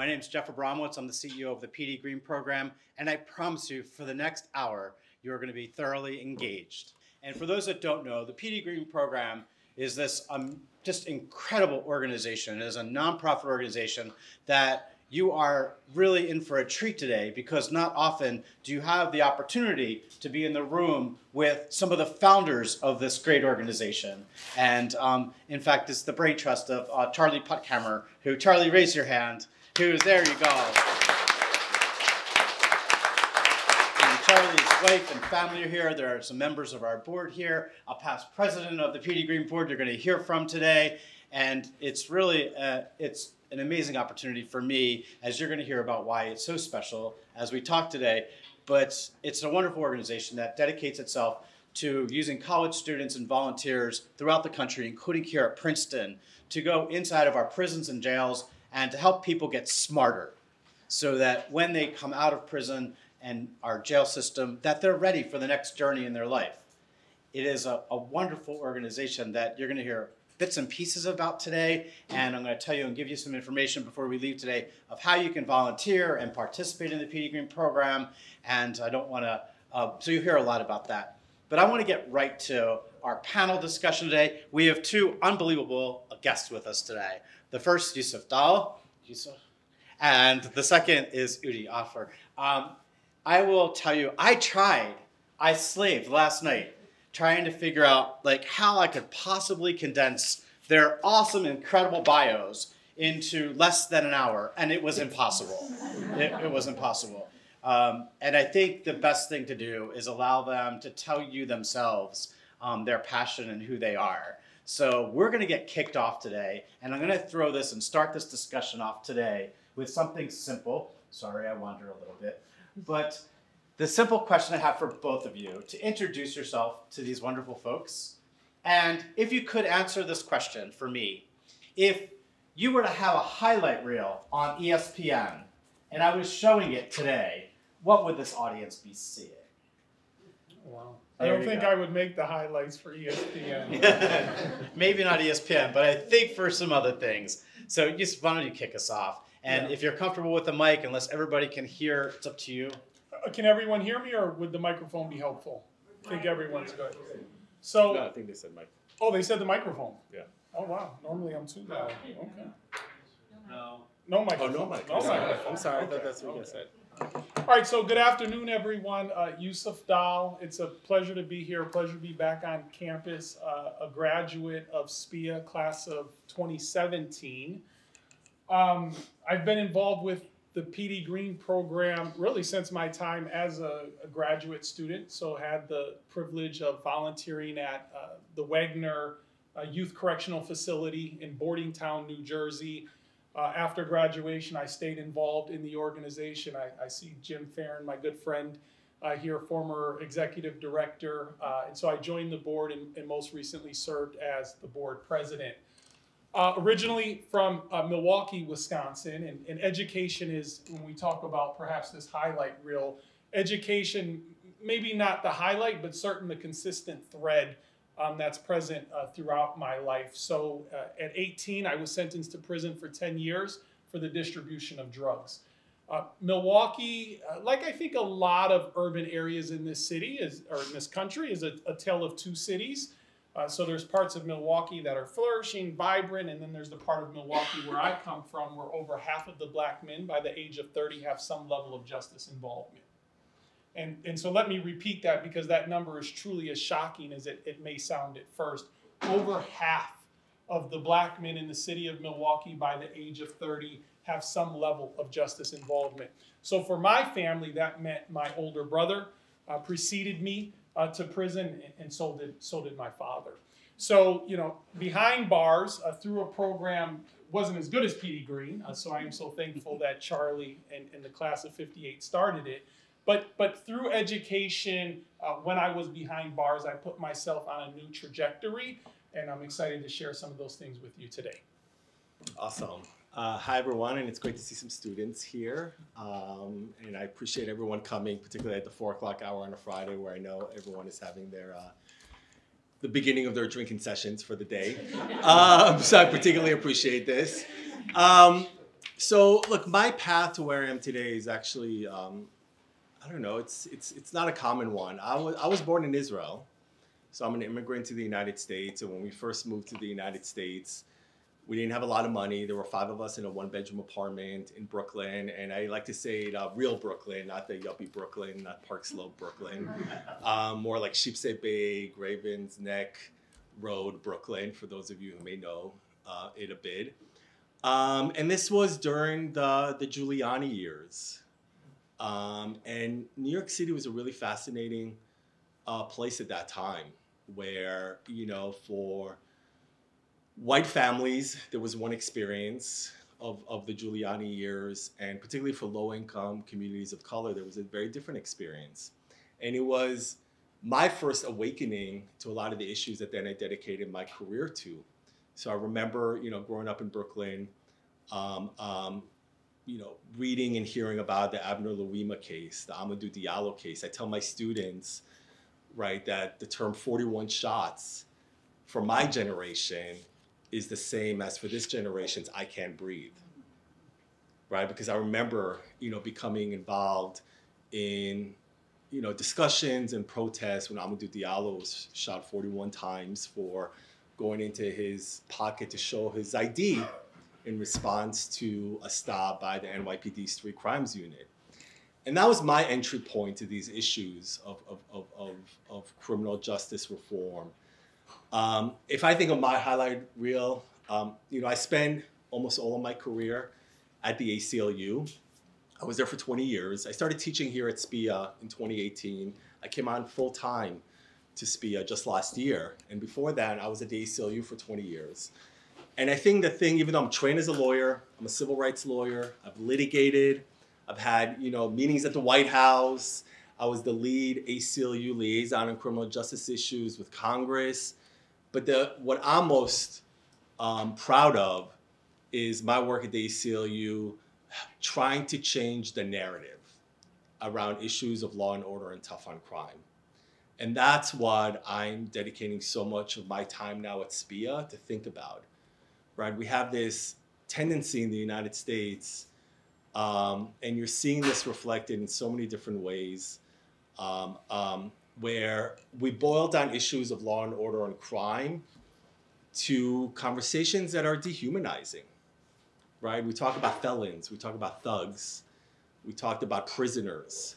My name is Jeff Abramowitz. I'm the CEO of the Petey Greene program, and I promise you, for the next hour, you're going to be thoroughly engaged. And for those that don't know, the Petey Greene program is this um, just incredible organization. It is a nonprofit organization that you are really in for a treat today because not often do you have the opportunity to be in the room with some of the founders of this great organization. And um, in fact, it's the brain trust of uh, Charlie Puttkammer, who, Charlie, raise your hand, who's, there you go. And Charlie's wife and family are here. There are some members of our board here, a past president of the Petey Greene Board you're going to hear from today. And it's really, uh, it's an amazing opportunity for me, as you're going to hear about why it's so special as we talk today. But it's a wonderful organization that dedicates itself to using college students and volunteers throughout the country, including here at Princeton, to go inside of our prisons and jails and to help people get smarter so that when they come out of prison and our jail system, that they're ready for the next journey in their life. It is a, a wonderful organization that you're going to hear bits and pieces about today, and I'm going to tell you and give you some information before we leave today of how you can volunteer and participate in the Petey Greene program. And I don't want to, uh, so you hear a lot about that. But I want to get right to our panel discussion today. We have two unbelievable guests with us today. The first, Yusuf Dahl, Yusuf, and the second is Udi Ofer. Um, I will tell you, I tried, I slaved last night trying to figure out like how I could possibly condense their awesome, incredible bios into less than an hour, and it was impossible. it, it was impossible. Um, and I think the best thing to do is allow them to tell you themselves um, their passion and who they are. So we're going to get kicked off today, and I'm going to throw this and start this discussion off today with something simple. Sorry, I wander a little bit, but the simple question I have for both of you to introduce yourself to these wonderful folks. And if you could answer this question for me, if you were to have a highlight reel on ESPN and I was showing it today, what would this audience be seeing? Wow. I don't think go. I would make the highlights for ESPN. Maybe not ESPN, but I think for some other things. So just why don't you kick us off? And yeah. if you're comfortable with the mic, unless everybody can hear, it's up to you. Uh, can everyone hear me, or would the microphone be helpful? I think everyone's good. So, No, I think they said mic. oh, they said the microphone. Yeah. Oh wow, normally I'm too loud. Okay. No. No Oh, no mic. No I'm sorry. microphone. I'm sorry. I thought that's what you said. All right, so good afternoon, everyone. Uh, Yusuf Dahl. It's a pleasure to be here. A pleasure to be back on campus. Uh, a graduate of SPIA, class of 2017. Um, I've been involved with the PD Green program really since my time as a, a graduate student. So had the privilege of volunteering at uh, the Wagner uh, Youth Correctional Facility in Bordentown, New Jersey. Uh, after graduation, I stayed involved in the organization. I, I see Jim Farron, my good friend uh, here, former executive director. Uh, and so I joined the board and, and most recently served as the board president. Uh, originally from uh, Milwaukee, Wisconsin, and, and, education is, when we talk about perhaps this highlight reel, education, maybe not the highlight, but certainly the consistent thread um, that's present uh, throughout my life. So uh, at 18, I was sentenced to prison for 10 years for the distribution of drugs. Uh, Milwaukee, uh, like I think a lot of urban areas in this city is, or in this country, is a, a tale of two cities. Uh, so there's parts of Milwaukee that are flourishing, vibrant, and then there's the part of Milwaukee where I come from, where over half of the black men by the age of 30 have some level of justice involvement. And, and so let me repeat that because that number is truly as shocking as it, it may sound at first. Over half of the black men in the city of Milwaukee by the age of 30 have some level of justice involvement. So for my family, that meant my older brother uh, preceded me uh, to prison, and so did so did my father. So you know, behind bars uh, through a program wasn't as good as Petey Greene. Uh, so I am so thankful that Charlie and, and the class of '58 started it. But but through education, uh, when I was behind bars, I put myself on a new trajectory, and I'm excited to share some of those things with you today. Awesome. Uh, hi, everyone, and it's great to see some students here. Um, and I appreciate everyone coming, particularly at the four o'clock hour on a Friday, where I know everyone is having their uh, the beginning of their drinking sessions for the day. Um, so I particularly appreciate this. Um, So look, my path to where I am today is actually, um, I don't know, it's it's it's not a common one. I was I was born in Israel, so I'm an immigrant to the United States. And when we first moved to the United States, we didn't have a lot of money. There were five of us in a one-bedroom apartment in Brooklyn, and I like to say uh, real Brooklyn, not the yuppie Brooklyn, not Park Slope Brooklyn, um, more like Sheepshead Bay, Ravens Neck Road, Brooklyn. For those of you who may know uh, it a bit. Um, and this was during the, the Giuliani years. Um, and New York City was a really fascinating uh, place at that time where, you know, for white families, there was one experience of, of the Giuliani years, and particularly for low income communities of color, there was a very different experience. And it was my first awakening to a lot of the issues that then I dedicated my career to. So I remember, you know, growing up in Brooklyn, um, um, you know, reading and hearing about the Abner Louima case, the Amadou Diallo case. I tell my students, right, that the term 41 shots for my generation is the same as for this generation's I can't breathe. Right? Because I remember, you know, becoming involved in, you know, discussions and protests when Amadou Diallo was shot 41 times for going into his pocket to show his ID in response to a stop by the NYPD's Street Crimes Unit. And that was my entry point to these issues of, of, of, of, of criminal justice reform. Um, if I think of my highlight reel, um, you know, I spent almost all of my career at the ACLU. I was there for 20 years. I started teaching here at SPIA in 2018. I came on full time to SPIA just last year. And before that, I was at the ACLU for 20 years. And I think the thing, even though I'm trained as a lawyer, I'm a civil rights lawyer, I've litigated, I've had, you know, meetings at the White House. I was the lead ACLU liaison on criminal justice issues with Congress. But the, what I'm most um, proud of is my work at the ACLU trying to change the narrative around issues of law and order and tough on crime. And that's what I'm dedicating so much of my time now at SPIA to think about, right? We have this tendency in the United States, um, and you're seeing this reflected in so many different ways, um, um, where we boil down issues of law and order and crime to conversations that are dehumanizing, right? We talk about felons, we talk about thugs, we talked about prisoners.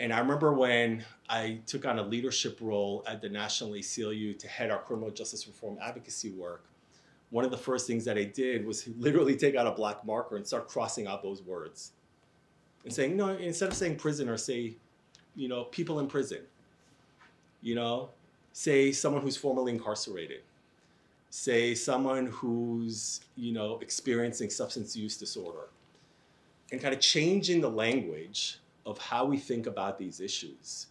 And I remember when I took on a leadership role at the National ACLU to head our criminal justice reform advocacy work, one of the first things that I did was literally take out a black marker and start crossing out those words and saying, no, instead of saying prisoner, say, you know, people in prison. You know, say someone who's formerly incarcerated. Say someone who's, you know, experiencing substance use disorder. And kind of changing the language of how we think about these issues.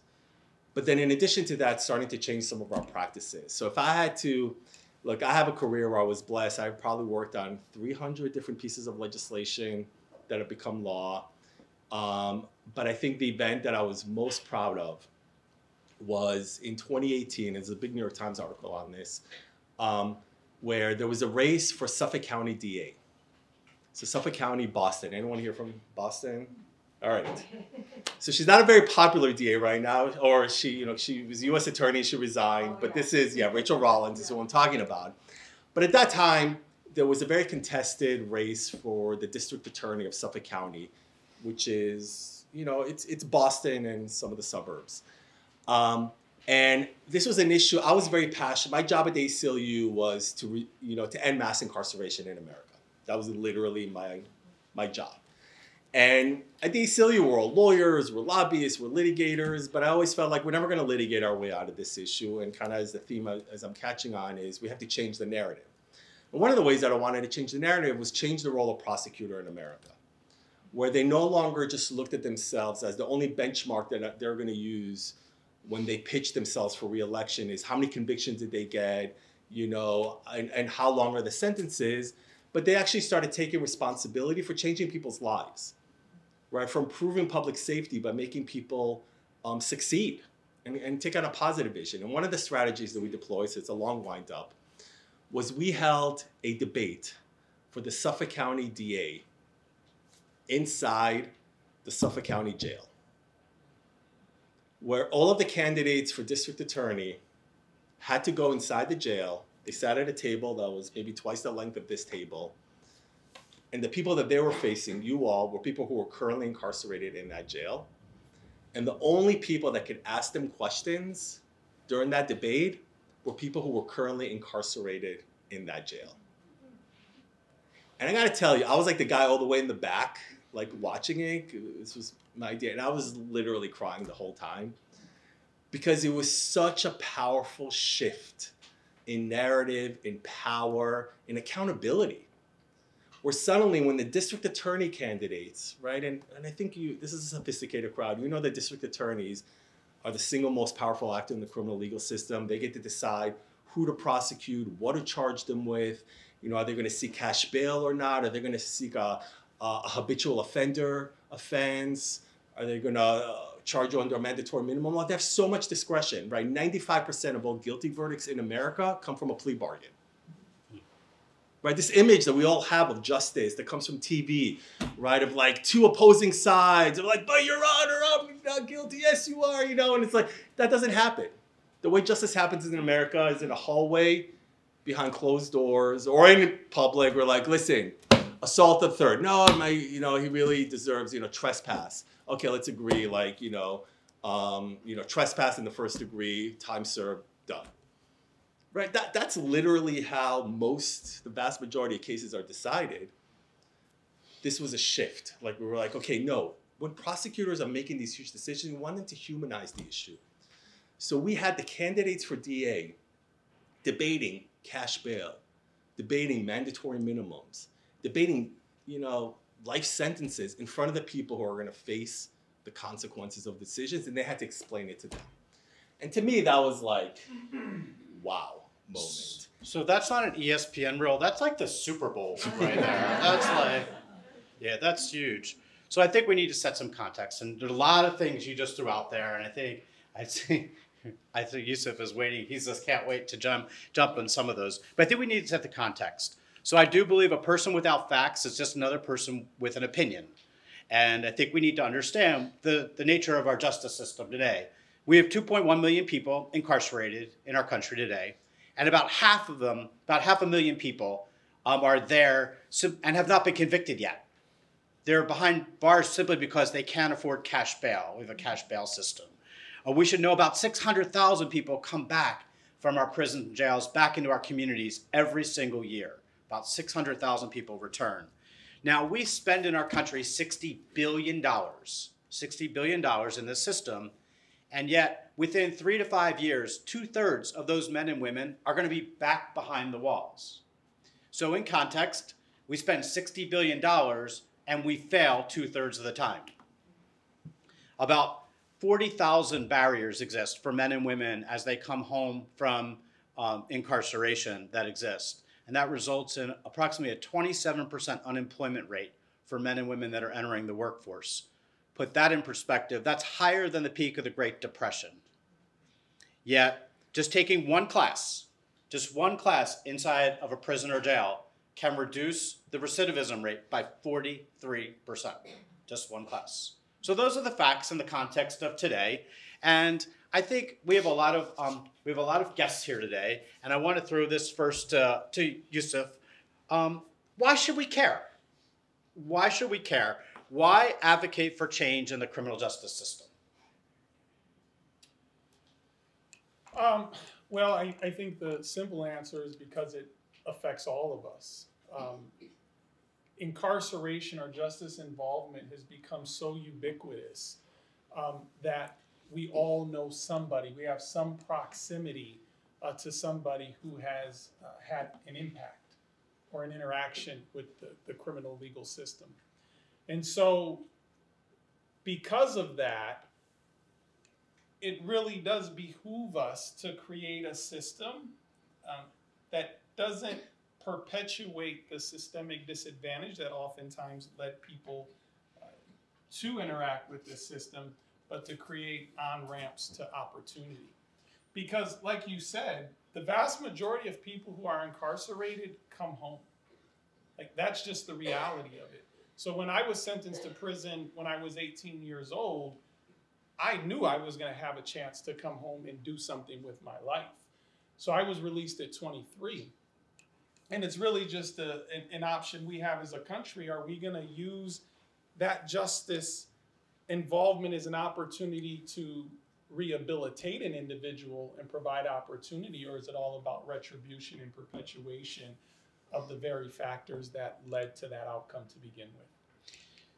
But then in addition to that, starting to change some of our practices. So if I had to, look, I have a career where I was blessed. I probably worked on 300 different pieces of legislation that have become law. Um, but I think the event that I was most proud of was in 2018. There's a big New York Times article on this, um, where there was a race for Suffolk County DA. So Suffolk County, Boston. Anyone here from Boston? All right. So she's not a very popular DA right now, or she, you know, she was U.S. attorney, she resigned. But this is, yeah, Rachael Rollins is who I'm talking about. But at that time, there was a very contested race for the district attorney of Suffolk County, which is, you know, it's it's Boston and some of the suburbs. Um, and this was an issue. I was very passionate. My job at the ACLU was to, re, you know, to end mass incarceration in America. That was literally my my job. And at the ACLU, we're all lawyers, we're lobbyists, we're litigators, but I always felt like we're never going to litigate our way out of this issue. And kind of as the theme as I'm catching on is we have to change the narrative. And one of the ways that I wanted to change the narrative was change the role of prosecutor in America, where they no longer just looked at themselves as the only benchmark that they're going to use when they pitch themselves for reelection is how many convictions did they get, you know, and, and how long are the sentences. But they actually started taking responsibility for changing people's lives right? From improving public safety by making people um, succeed and, and take on a positive vision. And one of the strategies that we deployed, so it's a long wind up, was we held a debate for the Suffolk County DA inside the Suffolk County Jail, where all of the candidates for district attorney had to go inside the jail. They sat at a table that was maybe twice the length of this table. And the people that they were facing, you all, were people who were currently incarcerated in that jail. And the only people that could ask them questions during that debate were people who were currently incarcerated in that jail. And I gotta tell you, I was like the guy all the way in the back, like watching it. This was my idea. And I was literally crying the whole time because it was such a powerful shift in narrative, in power, in accountability. Where suddenly, when the district attorney candidates, right, and, and I think you, this is a sophisticated crowd, you know that district attorneys are the single most powerful actor in the criminal legal system. They get to decide who to prosecute, what to charge them with. You know, are they going to seek cash bail or not? Are they going to seek a, a habitual offender offense? Are they going to uh, charge you under a mandatory minimum law? They have so much discretion, right? 95% of all guilty verdicts in America come from a plea bargain. Right, this image that we all have of justice that comes from TV, right, of like two opposing sides, of like, but your honor, I'm not guilty, yes you are, you know, and it's like that doesn't happen. The way justice happens in America is in a hallway, behind closed doors, or in public. We're like, listen, assault the third. No, my, you know, he really deserves, you know, trespass. Okay, let's agree, like, you know, um, you know, trespass in the first degree, time served, done. Right? That, that's literally how most, the vast majority of cases are decided. This was a shift. Like, we were like, okay, no. When prosecutors are making these huge decisions, we want them to humanize the issue. So we had the candidates for DA debating cash bail, debating mandatory minimums, debating, you know, life sentences in front of the people who are going to face the consequences of decisions, and they had to explain it to them. And to me, that was like, wow moment. So that's not an ESPN reel. That's like the Super Bowl right there. that's like, yeah, that's huge. So I think we need to set some context, and there are a lot of things you just threw out there, and I think I think I think Yusuf is waiting. He just can't wait to jump jump on some of those. But I think we need to set the context. So I do believe a person without facts is just another person with an opinion. And I think we need to understand the, the nature of our justice system today. We have 2.1 million people incarcerated in our country today and about half of them, about half a million people, um, are there and have not been convicted yet. They're behind bars simply because they can't afford cash bail. We have a cash bail system. Uh, we should know about 600,000 people come back from our prisons and jails back into our communities every single year. About 600,000 people return. Now, we spend in our country $60 billion, $60 billion in this system, and yet within three to five years, two thirds of those men and women are going to be back behind the walls. So, in context, we spend $60 billion and we fail two thirds of the time. About 40,000 barriers exist for men and women as they come home from um, incarceration that exist. And that results in approximately a 27% unemployment rate for men and women that are entering the workforce. Put that in perspective, that's higher than the peak of the Great Depression. Yet, just taking one class, just one class inside of a prison or jail, can reduce the recidivism rate by 43%. Just one class. So those are the facts in the context of today. And I think we have a lot of um, we have a lot of guests here today, and I want to throw this first uh, to Yusuf. Um, why should we care? Why should we care? Why advocate for change in the criminal justice system? Um, well, I, I think the simple answer is because it affects all of us. Um, incarceration or justice involvement has become so ubiquitous um, that we all know somebody, we have some proximity uh, to somebody who has uh, had an impact or an interaction with the, the criminal legal system. And so, because of that, it really does behoove us to create a system um, that doesn't perpetuate the systemic disadvantage that oftentimes led people uh, to interact with this system, but to create on ramps to opportunity. Because, like you said, the vast majority of people who are incarcerated come home. Like, that's just the reality of it. So when I was sentenced to prison when I was 18 years old, I knew I was going to have a chance to come home and do something with my life. So I was released at 23. And it's really just a, an, an option we have as a country. Are we going to use that justice involvement as an opportunity to rehabilitate an individual and provide opportunity, or is it all about retribution and perpetuation of the very factors that led to that outcome to begin with?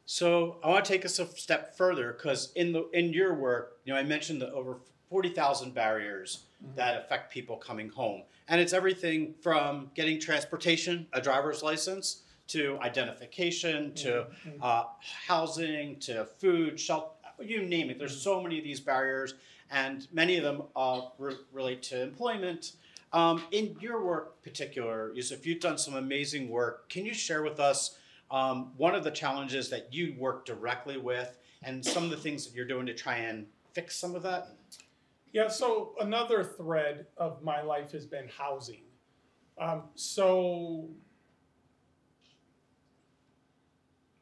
So I want to take us a step further because in the in your work, you know, I mentioned the over forty thousand barriers Mm-hmm. that affect people coming home, and it's everything from getting transportation, a driver's license, to identification, to Mhm. uh, housing, to food, shelter, you name it. There's Mm-hmm. so many of these barriers, and many of them uh, re- relate to employment. Um, in your work, particular, Yusuf, you've done some amazing work. Can you share with us um, one of the challenges that you work directly with, and some of the things that you're doing to try and fix some of that? Yeah, so another thread of my life has been housing. Um, so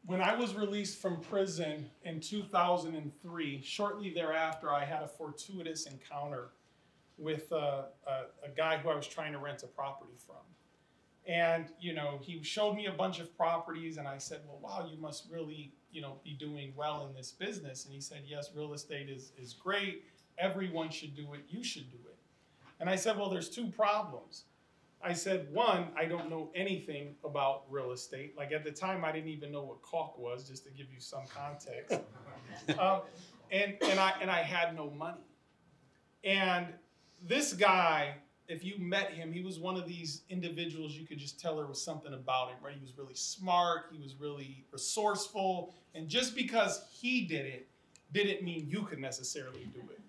when I was released from prison in 2003, shortly thereafter, I had a fortuitous encounter with a, a, a guy who I was trying to rent a property from. And, you know, he showed me a bunch of properties, and I said, Well, wow, you must really, you know, be doing well in this business. And he said, Yes, real estate is, is great. Everyone should do it. You should do it. And I said, Well, there's two problems. I said, One, I don't know anything about real estate. Like at the time, I didn't even know what caulk was, just to give you some context. um, and, and, I, and I had no money. And this guy, if you met him, he was one of these individuals you could just tell there was something about him, right? He was really smart, he was really resourceful, and just because he did it didn't mean you could necessarily do it.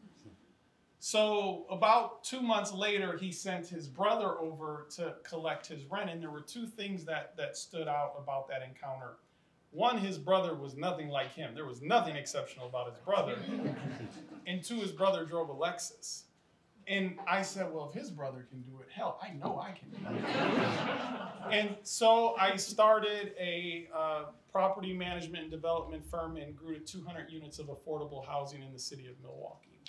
So, about two months later, he sent his brother over to collect his rent, and there were two things that, that stood out about that encounter. One, his brother was nothing like him. There was nothing exceptional about his brother. and two, his brother drove a Lexus. And I said, well, if his brother can do it, hell, I know I can do it. and so I started a uh, property management and development firm and grew to 200 units of affordable housing in the city of Milwaukee.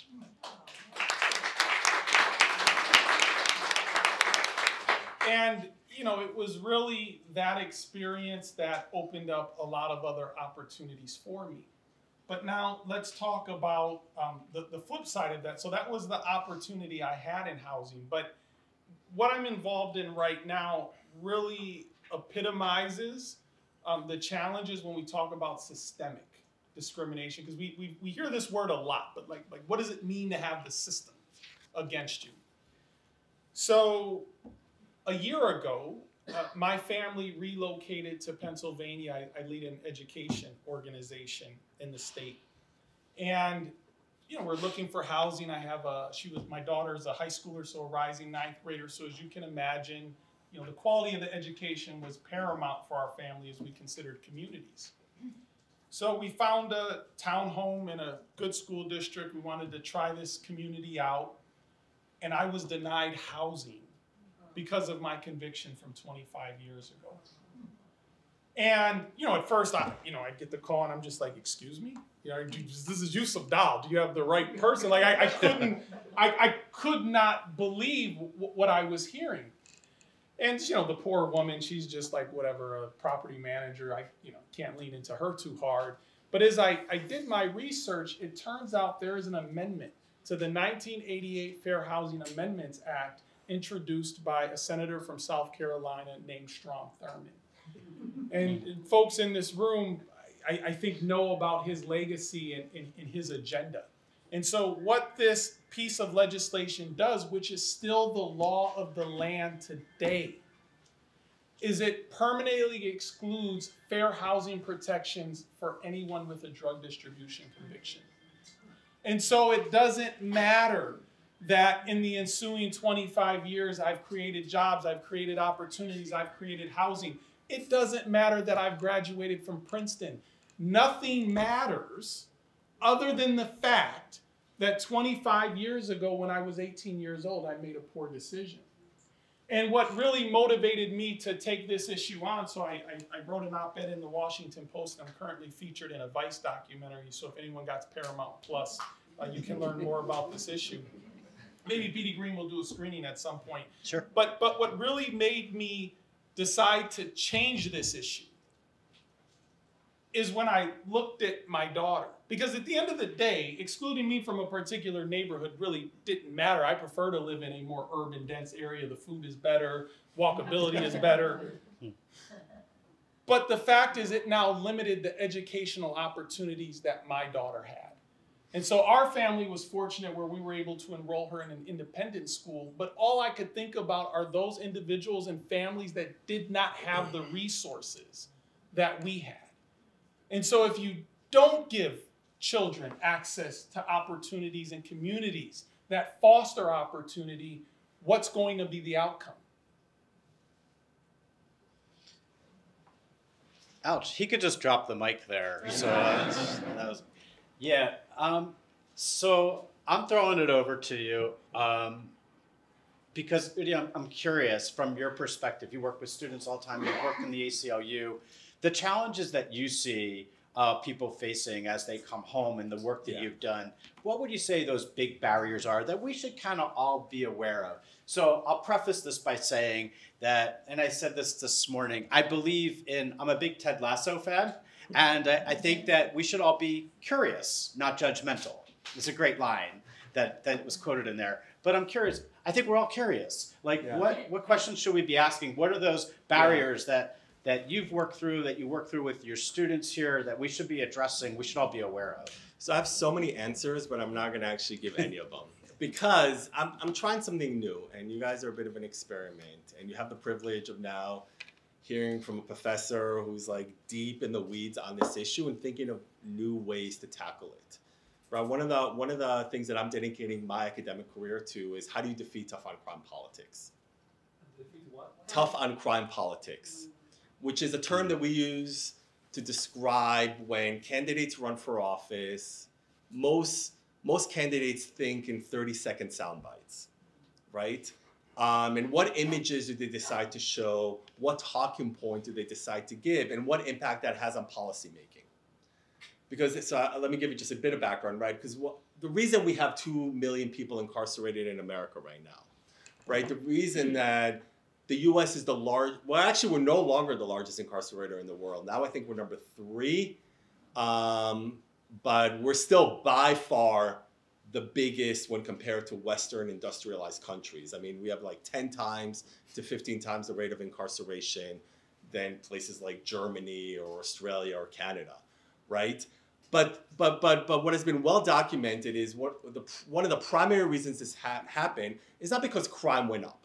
And, you know, it was really that experience that opened up a lot of other opportunities for me. But now let's talk about um, the, the flip side of that. So that was the opportunity I had in housing. But what I'm involved in right now really epitomizes um, the challenges when we talk about systemic discrimination. Because we, we, we hear this word a lot, but like, like, what does it mean to have the system against you? So a year ago, uh, my family relocated to Pennsylvania. I, I lead an education organization in the state, and you know we're looking for housing. I have a she was my daughter is a high schooler, so a rising ninth grader. So as you can imagine, you know the quality of the education was paramount for our family as we considered communities. So we found a townhome in a good school district. We wanted to try this community out, and I was denied housing because of my conviction from 25 years ago. And you know, at first, I you know, I get the call and I'm just like, "Excuse me, you know, this is Yusuf Dahl. Do you have the right person?" Like, I, I couldn't, I, I could not believe what I was hearing. And you know, the poor woman, she's just like whatever, a property manager. I you know can't lean into her too hard. But as I, I did my research, it turns out there is an amendment to the 1988 Fair Housing Amendments Act introduced by a senator from South Carolina named Strom Thurmond. And mm-hmm. folks in this room, I, I think, know about his legacy and, and, and his agenda. And so, what this piece of legislation does, which is still the law of the land today, is it permanently excludes fair housing protections for anyone with a drug distribution conviction. And so, it doesn't matter that in the ensuing 25 years, I've created jobs, I've created opportunities, I've created housing. It doesn't matter that I've graduated from Princeton. Nothing matters other than the fact that 25 years ago, when I was 18 years old, I made a poor decision. And what really motivated me to take this issue on, so I, I, I wrote an op-ed in the Washington Post, and I'm currently featured in a Vice documentary. So if anyone got Paramount Plus, uh, you can learn more about this issue. Maybe Petey Greene will do a screening at some point. Sure. But but what really made me decide to change this issue is when I looked at my daughter. Because at the end of the day, excluding me from a particular neighborhood really didn't matter. I prefer to live in a more urban, dense area. The food is better, walkability is better. But the fact is, it now limited the educational opportunities that my daughter had. And so our family was fortunate where we were able to enroll her in an independent school. But all I could think about are those individuals and families that did not have the resources that we had. And so if you don't give children access to opportunities and communities that foster opportunity, what's going to be the outcome? Ouch, he could just drop the mic there. So uh, that was, yeah. Um, so I'm throwing it over to you um, because you know, I'm curious from your perspective. You work with students all the time. You've worked in the ACLU. The challenges that you see uh, people facing as they come home and the work that Yeah. you've done. What would you say those big barriers are that we should kind of all be aware of? So I'll preface this by saying that, and I said this this morning, I believe in, I'm a big Ted Lasso fan, and I, I think that we should all be curious, not judgmental. It's a great line that, that was quoted in there. But I'm curious, I think we're all curious. Like, Yeah. what, what questions should we be asking? What are those barriers that, that you've worked through, that you work through with your students here, that we should be addressing, we should all be aware of? So I have so many answers, but I'm not gonna actually give any of them because I'm, I'm trying something new, and you guys are a bit of an experiment, and you have the privilege of now hearing from a professor who's like deep in the weeds on this issue and thinking of new ways to tackle it. Right. One of the one of the things that I'm dedicating my academic career to is how do you defeat tough on crime politics? Defeat what? Tough on crime politics, which is a term that we use to describe when candidates run for office. Most most candidates think in 30 second sound bites, right? Um, and what images do they decide to show? What talking point do they decide to give? And what impact that has on policymaking? Because it's, uh, let me give you just a bit of background, right? Because the reason we have 2 million people incarcerated in America right now, right? The reason that the US is the large, well, actually, we're no longer the largest incarcerator in the world. Now I think we're number three. Um, but we're still by far the biggest when compared to Western industrialized countries. I mean, we have like 10 times to 15 times the rate of incarceration than places like Germany or Australia or Canada, right? But but but but what has been well documented is what the one of the primary reasons this ha- happened is not because crime went up.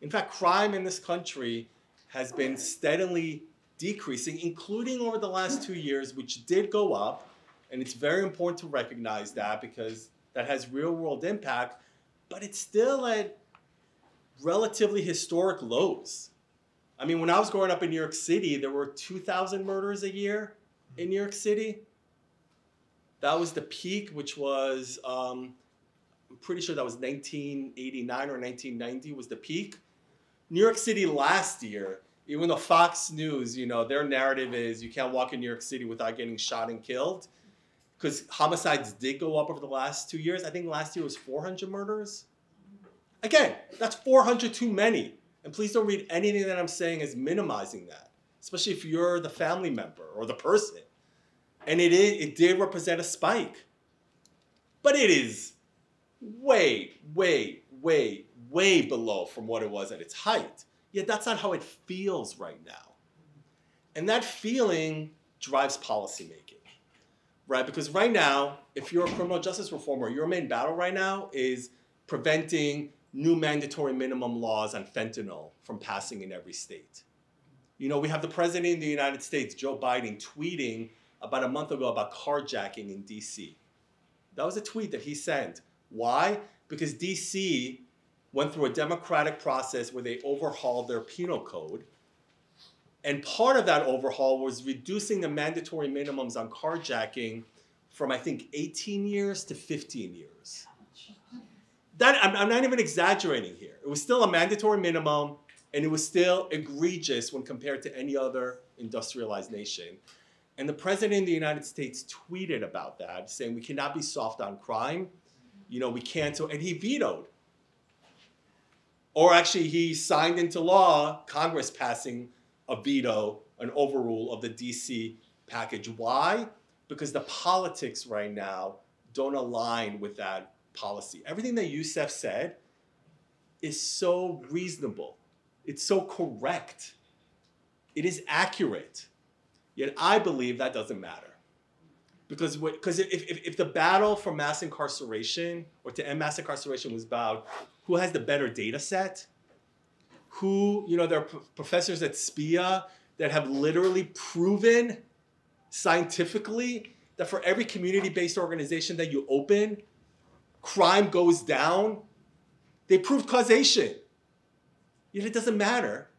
In fact, crime in this country has been steadily decreasing, including over the last two years, which did go up. And it's very important to recognize that because that has real world impact, but it's still at relatively historic lows. I mean, when I was growing up in New York City, there were 2,000 murders a year in New York City. That was the peak, which was, um, I'm pretty sure that was 1989 or 1990 was the peak. New York City last year, even though Fox News, you know, their narrative is you can't walk in New York City without getting shot and killed, because homicides did go up over the last two years. I think last year was 400 murders. Again, that's 400 too many. And please don't read anything that I'm saying as minimizing that, especially if you're the family member or the person. And it is, it did represent a spike, but it is way, way, way, way below from what it was at its height. Yet that's not how it feels right now. And that feeling drives policymaking, right? Because right now, if you're a criminal justice reformer, your main battle right now is preventing new mandatory minimum laws on fentanyl from passing in every state. You know, we have the president of the United States, Joe Biden, tweeting about a month ago about carjacking in DC. That was a tweet that he sent. Why? Because DC went through a democratic process where they overhauled their penal code. And part of that overhaul was reducing the mandatory minimums on carjacking from, I think, 18 years to 15 years. that I'm, I'm not even exaggerating here. It was still a mandatory minimum, and it was still egregious when compared to any other industrialized nation. And the president of the United States tweeted about that, saying we cannot be soft on crime. You know, we can't. So, And he vetoed. Or actually, he signed into law Congress passing a veto, an overrule of the DC package. Why? Because the politics right now don't align with that policy. Everything that Yusuf said is so reasonable. It's so correct. It is accurate. Yet I believe that doesn't matter. Because because if, if, if the battle for mass incarceration or to end mass incarceration was about who has the better data set, who, you know, there are professors at SPIA that have literally proven scientifically that for every community based organization that you open, crime goes down. They proved causation. Yet it doesn't matter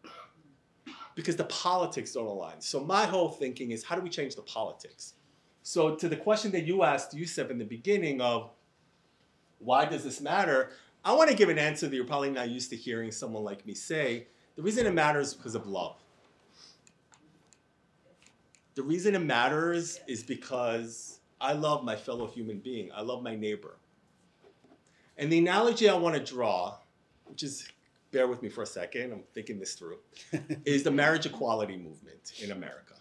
because the politics don't align. So my whole thinking is how do we change the politics? So to the question that you asked Yusuf in the beginning of why does this matter? I want to give an answer that you're probably not used to hearing someone like me say. The reason it matters is because of love. The reason it matters is because I love my fellow human being. I love my neighbor. And the analogy I want to draw, which is bear with me for a second, I'm thinking this through, is the marriage equality movement in America.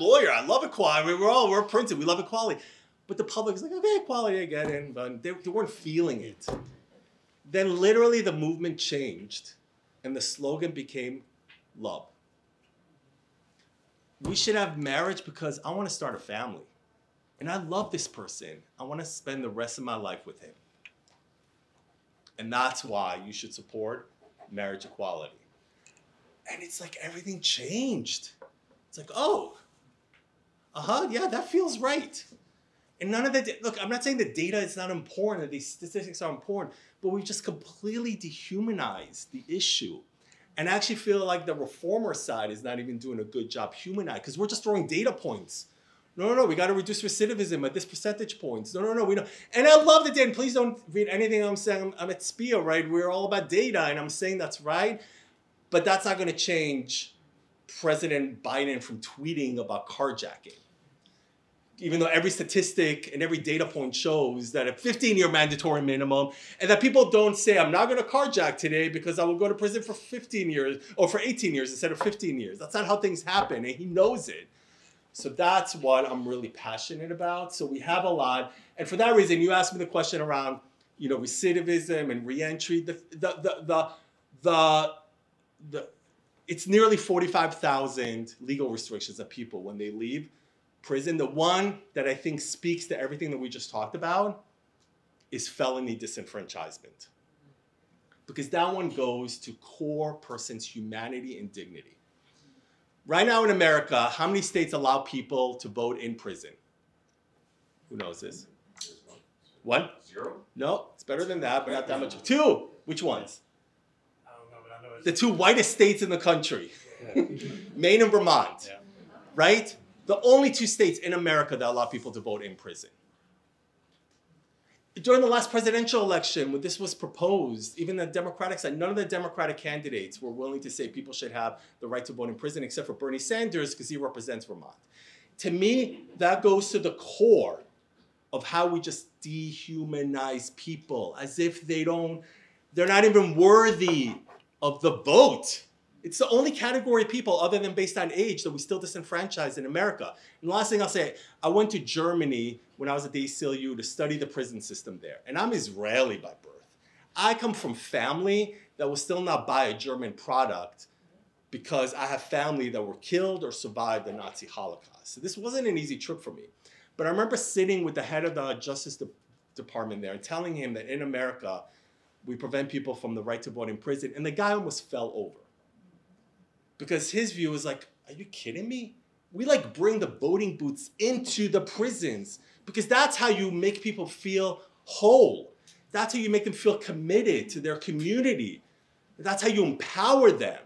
Lawyer. I love equality. We're all we're printed. We love equality. But the public's like, okay, equality, I get it. But they, they weren't feeling it. Then literally the movement changed, and the slogan became love. We should have marriage because I want to start a family. And I love this person. I want to spend the rest of my life with him. And that's why you should support marriage equality. And it's like everything changed. It's like, oh, huh, yeah, that feels right. And none of that, look, I'm not saying the data is not important, that these statistics are important, but we've just completely dehumanized the issue. And I actually feel like the reformer side is not even doing a good job humanizing, because we're just throwing data points. No, no, no, we got to reduce recidivism at this percentage points. No, no, no, we don't. And I love the data. Please don't read anything I'm saying. I'm, I'm at SPIA, right? We're all about data, and I'm saying that's right. But that's not going to change President Biden from tweeting about carjacking even though every statistic and every data point shows that a 15 year mandatory minimum, and that people don't say, I'm not going to carjack today because I will go to prison for 15 years or for 18 years instead of 15 years. That's not how things happen, and he knows it. So that's what I'm really passionate about. So we have a lot. And for that reason, you asked me the question around, you know, recidivism and reentry. The, the, the, the, the, the it's nearly 45,000 legal restrictions of people when they leave prison. The one that I think speaks to everything that we just talked about is felony disenfranchisement. Because that one goes to core person's humanity and dignity. Right now in America, how many states allow people to vote in prison? Who knows this? One? Zero? No, it's better than that, but not that much. Two. Which ones? I don't know, but I know it's. The two whitest states in the country Maine and Vermont. Yeah. Right? The only two states in America that allow people to vote in prison. During the last presidential election, when this was proposed, even the Democratic side, none of the Democratic candidates were willing to say people should have the right to vote in prison, except for Bernie Sanders, because he represents Vermont. To me, that goes to the core of how we just dehumanize people, as if they don't, they're not even worthy of the vote. It's the only category of people other than based on age that we still disenfranchise in America. And last thing I'll say, I went to Germany when I was at the ACLU to study the prison system there. And I'm Israeli by birth. I come from family that will still not buy a German product because I have family that were killed or survived the Nazi Holocaust. So this wasn't an easy trip for me. But I remember sitting with the head of the Justice De- Department there and telling him that in America, we prevent people from the right to vote in prison. And the guy almost fell over because his view is like, Are you kidding me? We like bring the voting booths into the prisons because that's how you make people feel whole. That's how you make them feel committed to their community. That's how you empower them.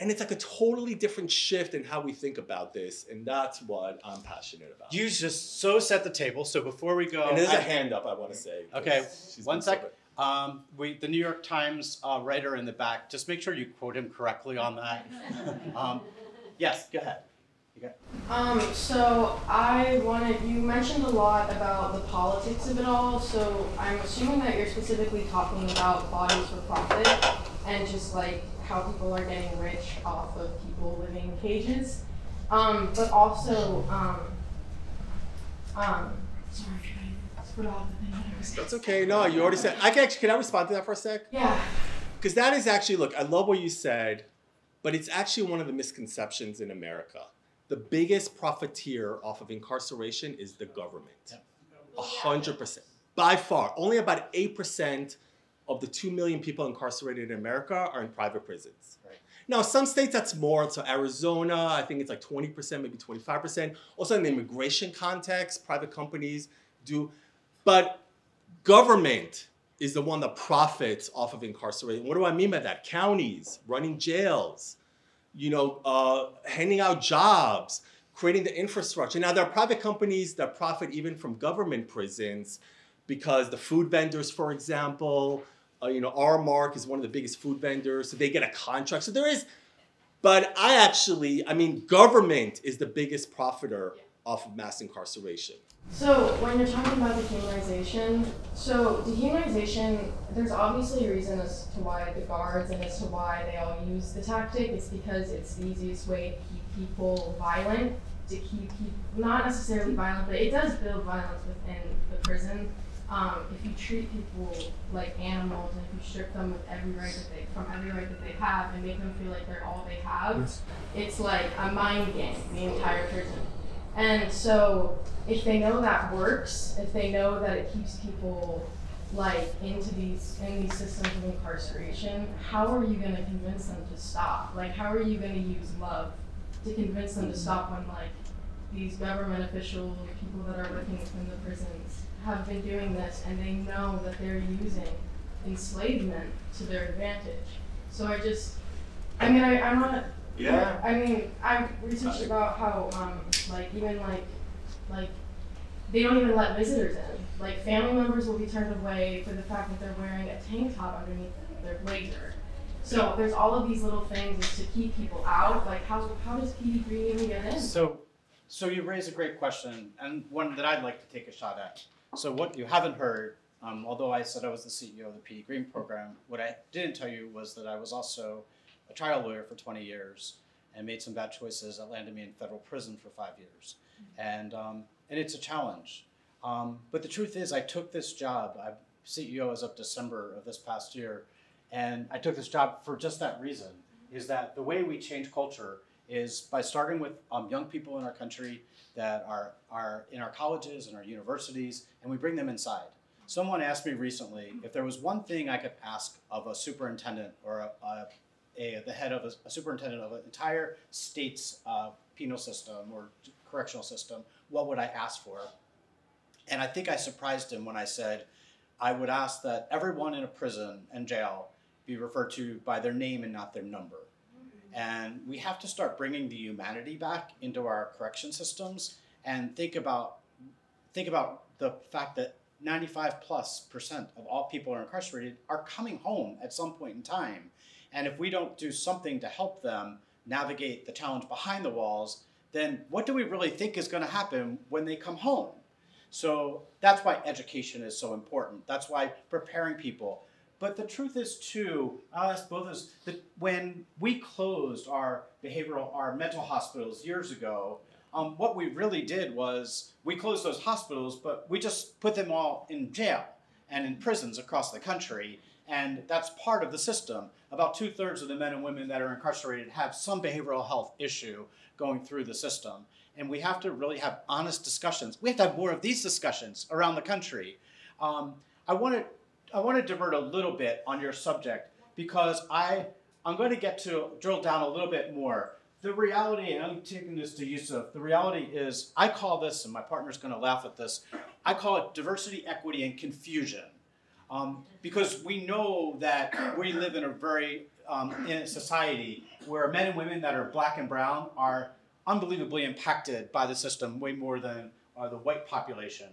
And it's like a totally different shift in how we think about this. And that's what I'm passionate about. You just so set the table. So before we go, and there's a I- hand up I want to say. Okay, one been so sec. good. Um, we, the New York Times uh, writer in the back, just make sure you quote him correctly on that. um, yes, go ahead. You got- Um, so I wanted, you mentioned a lot about the politics of it all, so I'm assuming that you're specifically talking about bodies for profit and just like how people are getting rich off of people living in cages. Um, but also, um, um, sorry, I forgot the thing that I was That's okay. No, you already said. I can actually. Can I respond to that for a sec? Yeah. Because that is actually, look, I love what you said, but it's actually one of the misconceptions in America. The biggest profiteer off of incarceration is the government. A hundred percent. By far. Only about eight percent of the two million people incarcerated in America are in private prisons. Right. Now, some states that's more. So Arizona, I think it's like 20%, maybe 25%. Also in the immigration context, private companies do. But government is the one that profits off of incarceration. What do I mean by that? Counties running jails, you know, uh, handing out jobs, creating the infrastructure. Now there are private companies that profit even from government prisons, because the food vendors, for example, uh, you know, Aramark is one of the biggest food vendors, so they get a contract. So there is, but I actually, I mean, government is the biggest profiter off of mass incarceration. So when you're talking about dehumanization, so dehumanization, there's obviously a reason as to why the guards and as to why they all use the tactic. It's because it's the easiest way to keep people violent, to keep people not necessarily violent, but it does build violence within the prison. Um, if you treat people like animals and if you strip them with every right that they from every right that they have and make them feel like they're all they have, it's like a mind game, the entire prison. And so if they know that works, if they know that it keeps people like into these in these systems of incarceration, how are you gonna convince them to stop? Like how are you gonna use love to convince them to mm-hmm. stop when like these government officials, people that are working within the prisons have been doing this and they know that they're using enslavement to their advantage. So I just I mean I, I'm not Yeah. I mean, I've researched about how, um, like even like, like, they don't even let visitors in. Like family members will be turned away for the fact that they're wearing a tank top underneath their blazer. So there's all of these little things to keep people out. Like how how does Petey Greene even get in? So, so you raise a great question, and one that I'd like to take a shot at. So what you haven't heard, um, although I said I was the CEO of the Petey Greene program, what I didn't tell you was that I was also a trial lawyer for 20 years and made some bad choices that landed me in federal prison for five years, and um, and it's a challenge. Um, but the truth is, I took this job. I'm CEO as of December of this past year, and I took this job for just that reason. Is that the way we change culture is by starting with um, young people in our country that are, are in our colleges and our universities, and we bring them inside. Someone asked me recently if there was one thing I could ask of a superintendent or a, a, a the head of a, a superintendent of an entire state's uh, penal system or correctional system, what would I ask for? And I think I surprised him when I said I would ask that everyone in a prison and jail be referred to by their name and not their number. And we have to start bringing the humanity back into our correction systems and think about think about the fact that 95 plus percent of all people are incarcerated are coming home at some point in time. And if we don't do something to help them navigate the challenge behind the walls, then what do we really think is going to happen when they come home? So that's why education is so important. That's why preparing people. But the truth is too, I'll ask both of us, that when we closed our behavioral, our mental hospitals years ago, um, what we really did was we closed those hospitals, but we just put them all in jail and in prisons across the country. And that's part of the system. About two thirds of the men and women that are incarcerated have some behavioral health issue going through the system. And we have to really have honest discussions. We have to have more of these discussions around the country. Um, I want to I want to divert a little bit on your subject because I I'm going to get to drill down a little bit more. the reality, and I'm taking this to Yusuf, the reality is, I call this, and my partner's going to laugh at this, I call it diversity, equity, and confusion. Um, because we know that we live in a very um, in a society where men and women that are black and brown are unbelievably impacted by the system way more than uh, the white population.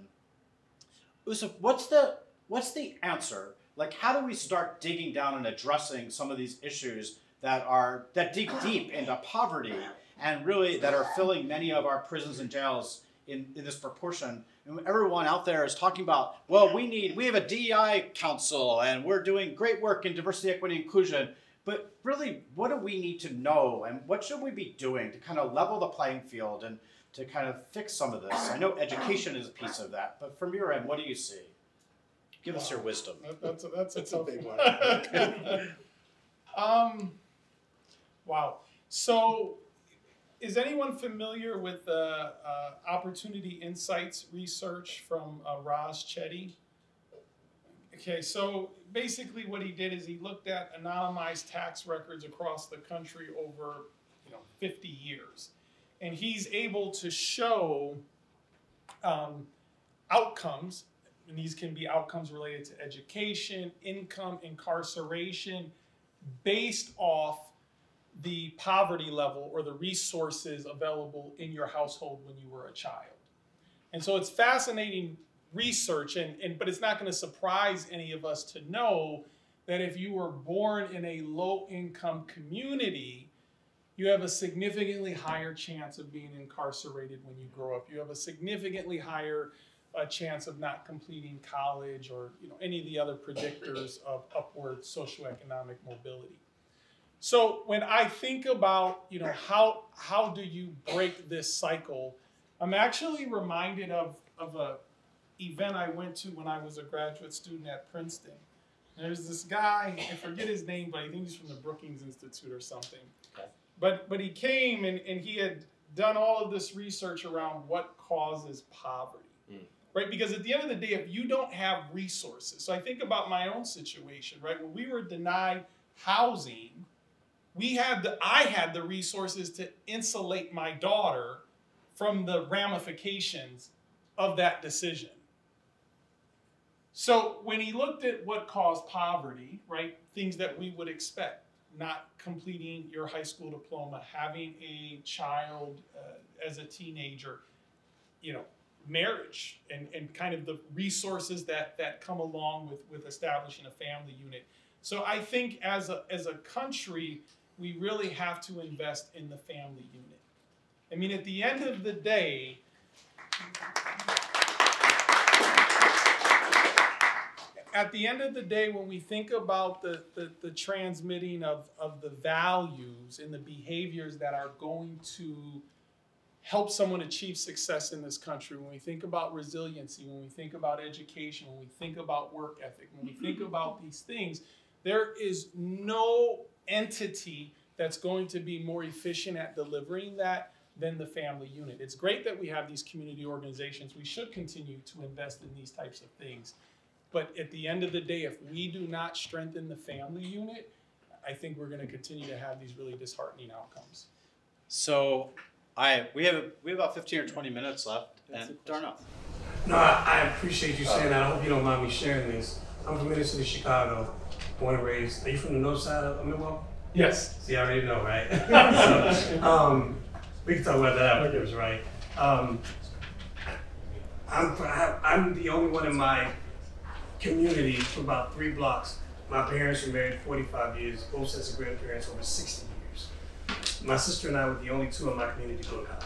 Yusuf, what's the what's the answer? Like, how do we start digging down and addressing some of these issues that are that dig deep into poverty and really that are filling many of our prisons and jails in, in this proportion. And everyone out there is talking about, well, we need we have a DEI council and we're doing great work in diversity, equity, inclusion. But really, what do we need to know and what should we be doing to kind of level the playing field and to kind of fix some of this? I know education is a piece of that, but from your end, what do you see? Give us your wisdom. That- That's a, that's a That's a big one. um, wow. So, is anyone familiar with the uh, Opportunity Insights research from uh, Chetty? Okay, so basically what he did is he looked at anonymized tax records across the country over, you know, 50 years. And he's able to show um, outcomes, and these can be outcomes related to education, income, incarceration, based off the poverty level or the resources available in your household when you were a child. And so it's fascinating research, and, and but it's not going to surprise any of us to know that if you were born in a low income community, you have a significantly higher chance of being incarcerated when you grow up. You have a significantly higher uh, chance of not completing college or you know any of the other predictors of upward socioeconomic mobility. So when I think about you know how how do you break this cycle, I'm actually reminded of of a event I went to when I was a graduate student at Princeton. There's this guy, I forget his name, but I think he's from the Brookings Institute or something. But but he came and, and he had done all of this research around what causes poverty. Mm. Right? Because at the end of the day, if you don't have resources, so I think about my own situation, right? When we were denied housing, we had the I had the resources to insulate my daughter from the ramifications of that decision. So when he looked at what caused poverty, right, things that we would expect, not completing your high school diploma, having a child uh, as a teenager, you know, marriage and, and kind of the resources that, that come along with, with establishing a family unit. So I think as a, as a country, we really have to invest in the family unit. I mean, at the end of the day, at the end of the day, when we think about the, the, the transmitting of, of the values and the behaviors that are going to help someone achieve success in this country, when we think about resiliency, when we think about education, when we think about work ethic, when we think about these things, there is no entity that's going to be more efficient at delivering that than the family unit. It's great that we have these community organizations. We should continue to invest in these types of things. But at the end of the day, if we do not strengthen the family unit, I think we're going to continue to have these really disheartening outcomes. So, I we have we have about fifteen or twenty minutes left, That's and a question. Darnell. No, I, I appreciate you saying that. I hope you don't mind me sharing this. I'm from inner city Chicago, born and raised. Are you from the north side of Milwaukee? Yes. See, I already know, right? so, um, we can talk about that afterwards, right? Um, I'm, I- I'm the only one in my community for about three blocks. My parents were married 45 years, both sets of grandparents over 60 years. My sister and I were the only two in my community to go to college.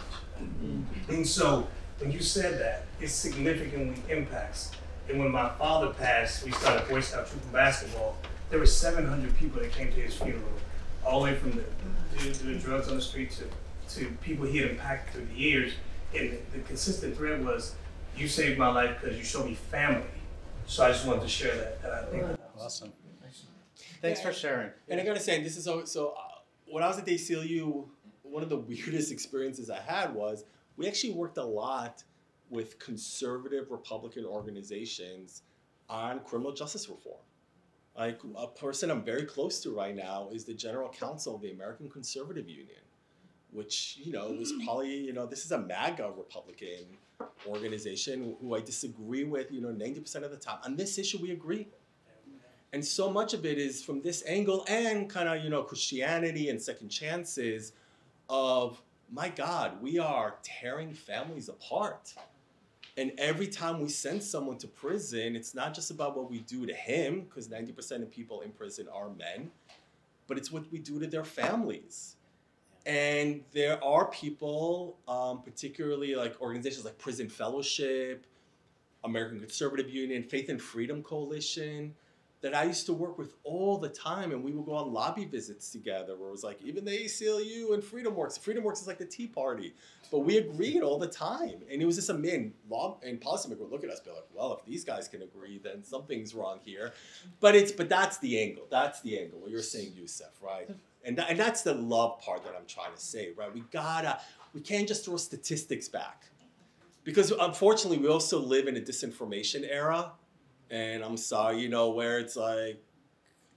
And so when you said that, it significantly impacts. And when my father passed, we started Boy Scout troop and basketball. There were 700 people that came to his funeral, all the way from the, the, the drugs on the street to, to people he had impacted through the years. And the, the consistent thread was, you saved my life because you showed me family. So I just wanted to share that. that I think Awesome. Thanks for sharing. And I gotta say, this is so. So uh, when I was at the ACLU, one of the weirdest experiences I had was we actually worked a lot with conservative Republican organizations on criminal justice reform. Like a person I'm very close to right now is the general counsel of the American Conservative Union. which you know was hmm. probably you know this is a MAGA Republican organization who I disagree with you know 90% of the time. On this issue, we agree. And so much of it is from this angle and kind of, you know, Christianity and second chances of, my God, we are tearing families apart. And every time we send someone to prison, it's not just about what we do to him, because 90% of people in prison are men, but it's what we do to their families. And there are people, um, particularly like organizations like Prison Fellowship, American Conservative Union, Faith and Freedom Coalition, that I used to work with all the time, and we would go on lobby visits together. Where it was like even the ACLU and Freedom Works. Freedom Works is like the Tea Party, but we agreed all the time, and it was just a man law and policymaker would look at us, be like, "Well, if these guys can agree, then something's wrong here." But it's but that's the angle. That's the angle. What you're saying, Yusuf, right? And that, and that's the love part that I'm trying to say, right? We gotta we can't just throw statistics back, because unfortunately we also live in a disinformation era and I'm sorry, you know, where it's like,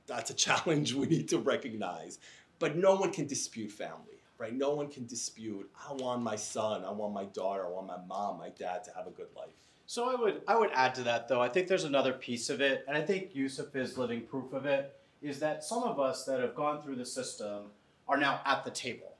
that's a challenge we need to recognize. But no one can dispute family, right? No one can dispute, I want my son, I want my daughter, I want my mom, my dad to have a good life. So I would I would add to that though. I think there's another piece of it, and I think Yusuf is living proof of it. Is that some of us that have gone through the system are now at the table.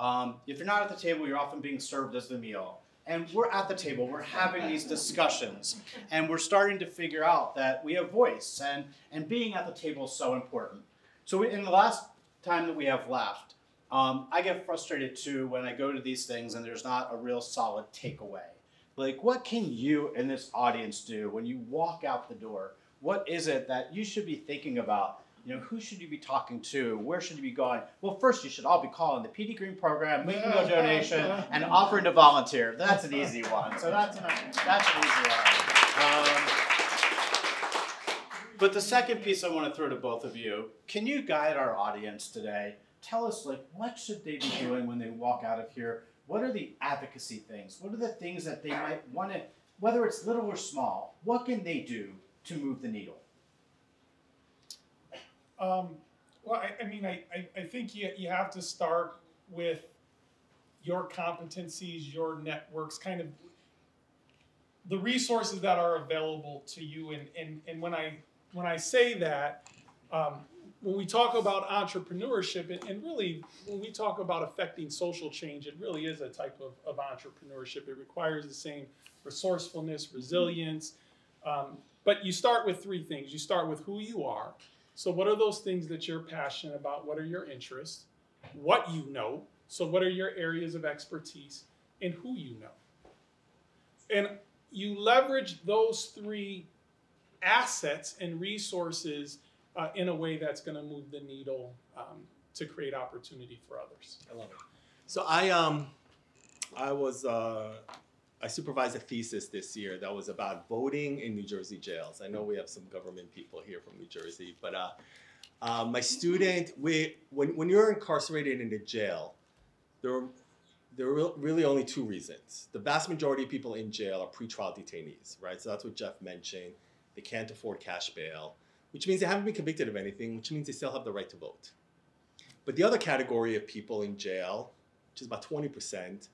Um, if you're not at the table, you're often being served as the meal and we're at the table, we're having these discussions, and we're starting to figure out that we have voice, and, and being at the table is so important. So we, in the last time that we have left, um, I get frustrated too when I go to these things and there's not a real solid takeaway. Like, what can you in this audience do when you walk out the door? What is it that you should be thinking about you know, who should you be talking to? Where should you be going? Well, first you should all be calling the Petey Greene program, making a donation, and offering to volunteer. That's an easy one. So that's an, that's an easy one. Um, but the second piece I want to throw to both of you, can you guide our audience today? Tell us like what should they be doing when they walk out of here? What are the advocacy things? What are the things that they might want to, whether it's little or small, what can they do to move the needle? Um, well, I, I mean, I, I, I, think you, you have to start with your competencies, your networks, kind of the resources that are available to you. And, and, and when I when I say that, um, when we talk about entrepreneurship, and, and, really when we talk about affecting social change, it really is a type of, of entrepreneurship. It requires the same resourcefulness, resilience. Um, but you start with three things. You start with who you are. So, what are those things that you're passionate about? What are your interests? What you know. So, what are your areas of expertise? And who you know. And you leverage those three assets and resources uh, in a way that's going to move the needle um, to create opportunity for others. I love it. So I um I was uh, I supervised a thesis this year that was about voting in New Jersey jails. I know we have some government people here from New Jersey, but uh, uh, my student, we, when, when you're incarcerated in a jail, there are, there are really only two reasons. The vast majority of people in jail are pretrial detainees, right? So that's what Jeff mentioned. They can't afford cash bail, which means they haven't been convicted of anything, which means they still have the right to vote. But the other category of people in jail, which is about 20%,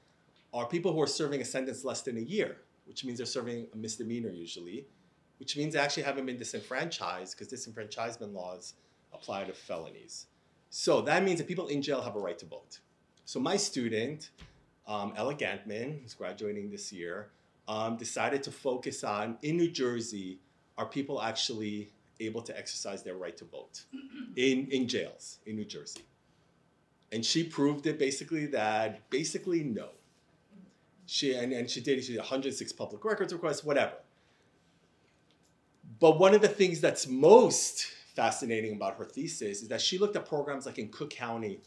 are people who are serving a sentence less than a year, which means they're serving a misdemeanor usually, which means they actually haven't been disenfranchised because disenfranchisement laws apply to felonies. So that means that people in jail have a right to vote. So my student, um, Ella Gantman, who's graduating this year, um, decided to focus on in New Jersey, are people actually able to exercise their right to vote in, in jails in New Jersey? And she proved it basically that basically no. She and, and she did she did 106 public records requests, whatever. But one of the things that's most fascinating about her thesis is that she looked at programs like in Cook County,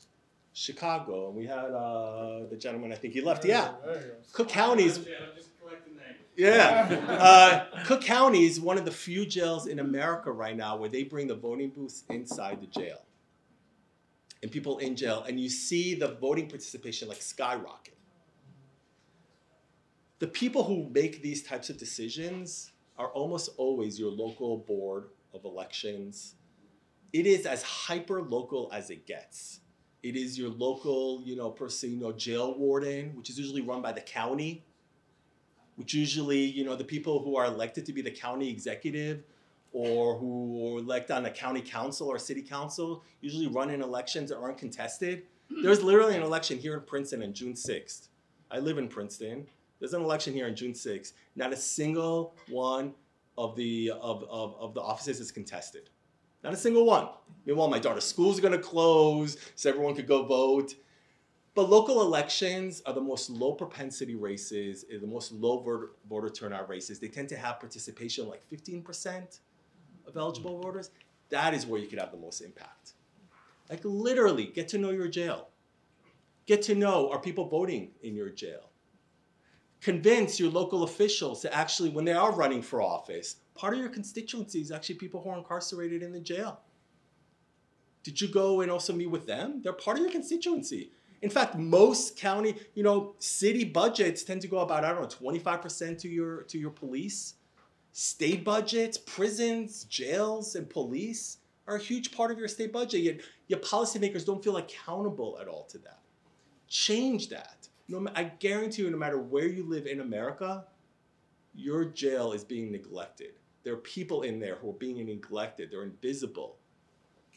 Chicago, and we had uh, the gentleman. I think he left. Yeah, Cook County's. Yeah, uh, Cook County is one of the few jails in America right now where they bring the voting booths inside the jail, and people in jail, and you see the voting participation like skyrocket the people who make these types of decisions are almost always your local board of elections. It is as hyper local as it gets. It is your local, you know, person, you know, jail warden, which is usually run by the county, which usually, you know, the people who are elected to be the county executive or who are elected on a county council or city council usually run in elections that aren't contested. There's literally an election here in Princeton on June 6th. I live in Princeton. There's an election here on June 6th. Not a single one of the of, of, of the offices is contested. Not a single one. Meanwhile, my daughter's school's are gonna close, so everyone could go vote. But local elections are the most low propensity races, eh, the most low voter, voter turnout races. They tend to have participation like 15% of eligible voters. That is where you could have the most impact. Like literally, get to know your jail. Get to know are people voting in your jail? Convince your local officials to actually, when they are running for office, part of your constituency is actually people who are incarcerated in the jail. Did you go and also meet with them? They're part of your constituency. In fact, most county, you know, city budgets tend to go about, I don't know, 25% to your to your police. State budgets, prisons, jails, and police are a huge part of your state budget. Yet your policymakers don't feel accountable at all to that. Change that. No, I guarantee you, no matter where you live in America, your jail is being neglected. There are people in there who are being neglected. They're invisible.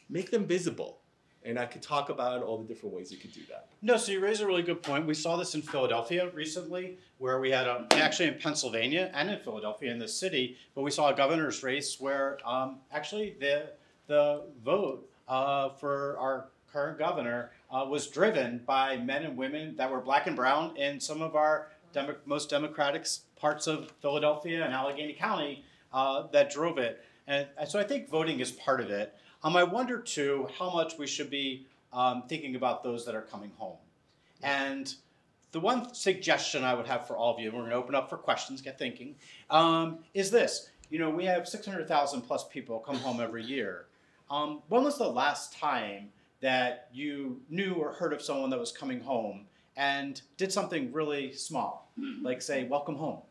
Make them visible. And I could talk about all the different ways you could do that. No, so you raise a really good point. We saw this in Philadelphia recently, where we had a, actually in Pennsylvania and in Philadelphia in the city, but we saw a governor's race where um, actually the the vote uh, for our current governor uh, was driven by men and women that were black and brown in some of our most democratic parts of Philadelphia and Allegheny County uh, that drove it. And, and so I think voting is part of it. Um, I wonder too how much we should be um, thinking about those that are coming home. And the one suggestion I would have for all of you, and we're going to open up for questions, get thinking, um, is this. You know, we have 600,000 plus people come home every year. Um, when was the last time that you knew or heard of someone that was coming home and did something really small, like say, welcome home?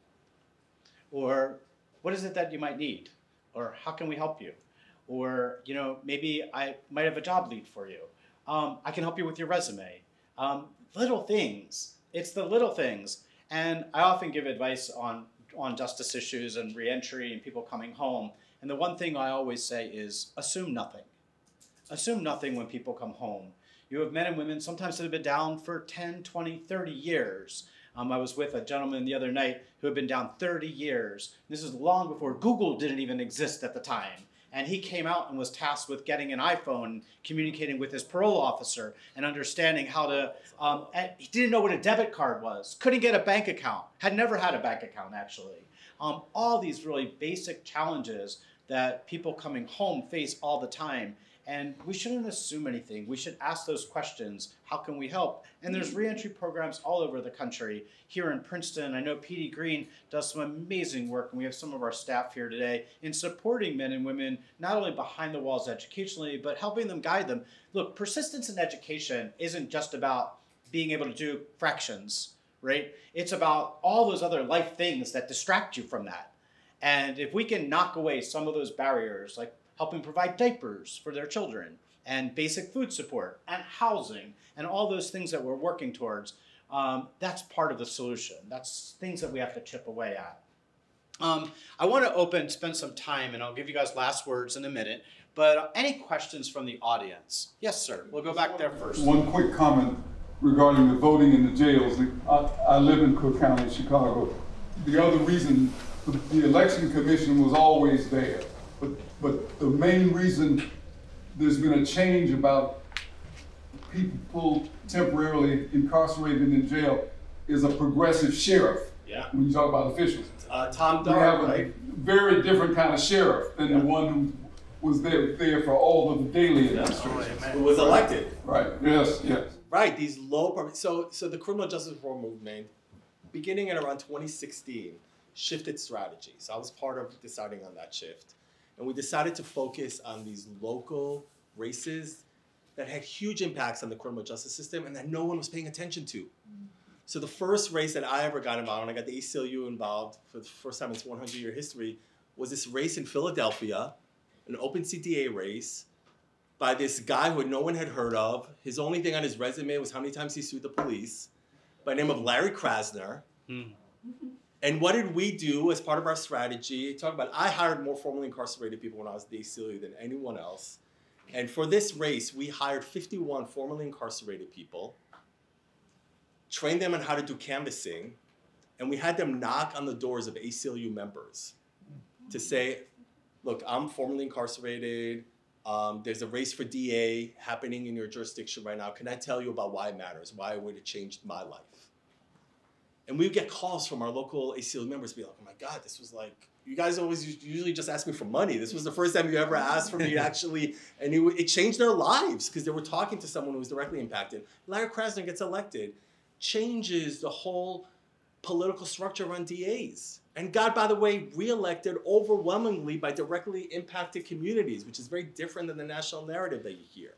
Or what is it that you might need? Or how can we help you? or you know maybe I might have a job lead for you. Um, I can help you with your resume. Um, little things. It's the little things, and I often give advice on on justice issues and reentry and people coming home. And the one thing I always say is assume nothing. Assume nothing when people come home. You have men and women sometimes that have been down for 10, 20, 30 years. Um, I was with a gentleman the other night who had been down 30 years. This is long before Google didn't even exist at the time and he came out and was tasked with getting an iPhone, communicating with his parole officer, and understanding how to. Um, he didn't know what a debit card was, couldn't get a bank account, had never had a bank account actually. Um, all these really basic challenges that people coming home face all the time. And we shouldn't assume anything. We should ask those questions. How can we help? And there's hmm. reentry programs all over the country. Here in Princeton, I know Petey Greene does some amazing work, and we have some of our staff here today in supporting men and women, not only behind the walls educationally, but helping them guide them. Look, persistence in education isn't just about being able to do fractions, right? It's about all those other life things that distract you from that. And if we can knock away some of those barriers, like helping provide diapers for their children and basic food support and housing and all those things that we're working towards, um, that's part of the solution. That's things that we have to chip away at. Um, I want to open, spend some time, and I'll give you guys last words in a minute. But any questions from the audience? Yes, sir. We'll go back there first. One quick comment regarding the voting in the jails. I, I live in Cook County, Chicago. The other reason, the election commission was always there. But, but the main reason there's been a change about people temporarily incarcerated in jail is a progressive sheriff. Yeah. When you talk about officials. Uh, Tom We have a right? very different kind of sheriff than Yeah. the one who was there, there for all of the daily Yeah. administration. Who was elected. Right, yes, yes. Right, these low pro- so so the criminal justice reform movement, beginning in around 2016, shifted strategy. So I was part of deciding on that shift, and we decided to focus on these local races that had huge impacts on the criminal justice system and that no one was paying attention to. So the first race that I ever got involved, and I got the ACLU involved for the first time in its 100-year history, was this race in Philadelphia, an open CTA race, by this guy who no one had heard of. His only thing on his resume was how many times he sued the police, by the name of Larry Krasner. Hmm. And what did we do as part of our strategy? Talk about I hired more formerly incarcerated people when I was at the ACLU than anyone else. And for this race, we hired 51 formerly incarcerated people, trained them on how to do canvassing, and we had them knock on the doors of ACLU members to say, look, I'm formerly incarcerated. Um, there's a race for DA happening in your jurisdiction right now. Can I tell you about why it matters, why it would have changed my life? And we would get calls from our local ACLU members be like, oh my God, this was like, you guys always usually just ask me for money. This was the first time you ever asked for me actually, and it, it changed their lives because they were talking to someone who was directly impacted. Larry Krasner gets elected, changes the whole political structure around DAs and got, by the way, reelected overwhelmingly by directly impacted communities, which is very different than the national narrative that you hear.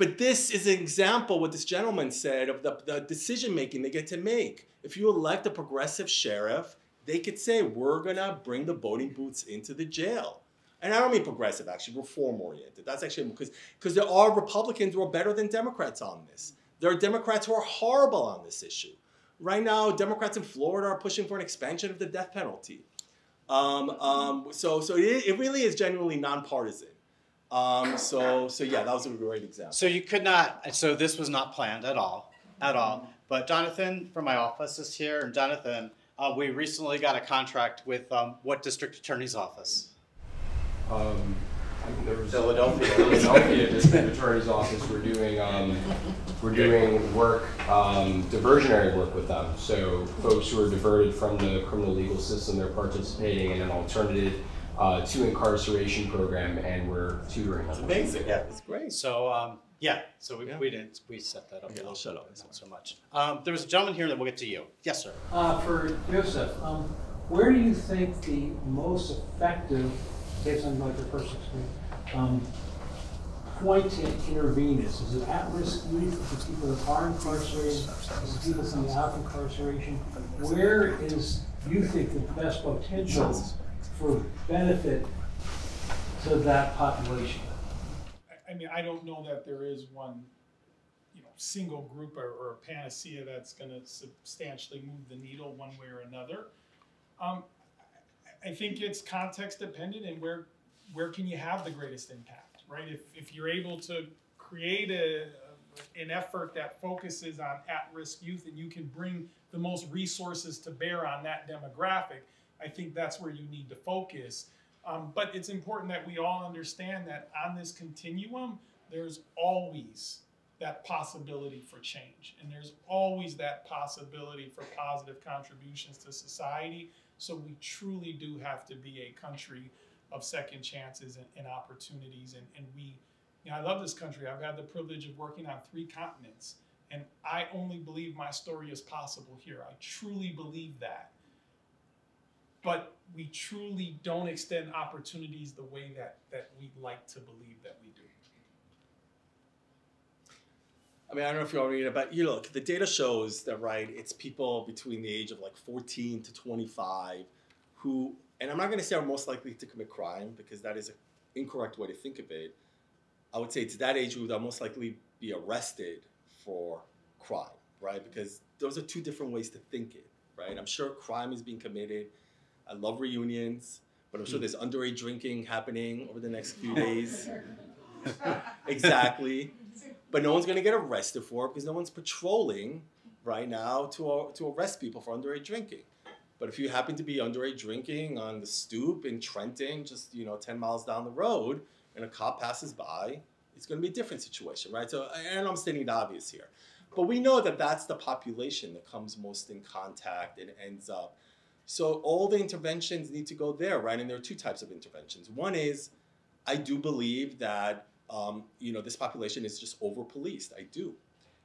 But this is an example, what this gentleman said, of the, the decision making they get to make. If you elect a progressive sheriff, they could say, we're gonna bring the voting booths into the jail. And I don't mean progressive, actually, reform oriented. That's actually because because there are Republicans who are better than Democrats on this. There are Democrats who are horrible on this issue. Right now, Democrats in Florida are pushing for an expansion of the death penalty. Um, um, so so it, it, really is genuinely nonpartisan. Um, so so yeah, that was a great example. So you could not. So this was not planned at all, at all. But Jonathan from my office is here, and Jonathan, uh, we recently got a contract with um, what district attorney's office? Um, there was Philadelphia. Philadelphia District Attorney's Office. We're doing um, we're doing work, um, diversionary work with them. So folks who are diverted from the criminal legal system, they're participating in an alternative uh, to incarceration program, and we're tutoring them. It's amazing. Yeah. it's great. So um, yeah, so we, Yeah. we didn't we set that up. Okay, I'll shut up. Not so much. Um, there was a gentleman here that we'll get to you. Yes, sir. Uh, for Joseph, um, where do you think the most effective, based on like your personal experience, um, point to intervene is? Is it at-risk youth, is it people that are incarcerated, is it people coming out of incarceration? Where is, you think, the best potential for benefit to that population? I- mean, I don't know that there is one, you know, single group or, or a panacea that's gonna substantially move the needle one way or another. Um, I- I think it's context dependent and where, where can you have the greatest impact, right? If, if you're able to create a, an effort that focuses on at-risk youth and you can bring the most resources to bear on that demographic, I think that's where you need to focus. Um, but it's important that we all understand that on this continuum, there's always that possibility for change. And there's always that possibility for positive contributions to society. So we truly do have to be a country of second chances and, and opportunities. And, and we, you know, I love this country. I've had the privilege of working on three continents. And I only believe my story is possible here. I truly believe that but we truly don't extend opportunities the way that that we like to believe that we do. I mean, I don't know if you all read it, but you look, the data shows that right, it's people between the age of like 14 to 25 who, and I'm not going to say are most likely to commit crime because that is an incorrect way to think of it. I would say it's that age who will most likely be arrested for crime, right? Because those are two different ways to think it, right? I'm sure crime is being committed. I love reunions, but I'm sure there's underage drinking happening over the next few days. exactly. But no one's going to get arrested for it because no one's patrolling right now to, uh, to arrest people for underage drinking. But if you happen to be underage drinking on the stoop in Trenton, just you know, 10 miles down the road, and a cop passes by, it's going to be a different situation, right? So, and I'm stating the obvious here. But we know that that's the population that comes most in contact and ends up. So all the interventions need to go there, right? And there are two types of interventions. One is, I do believe that um, you know this population is just over policed. I do.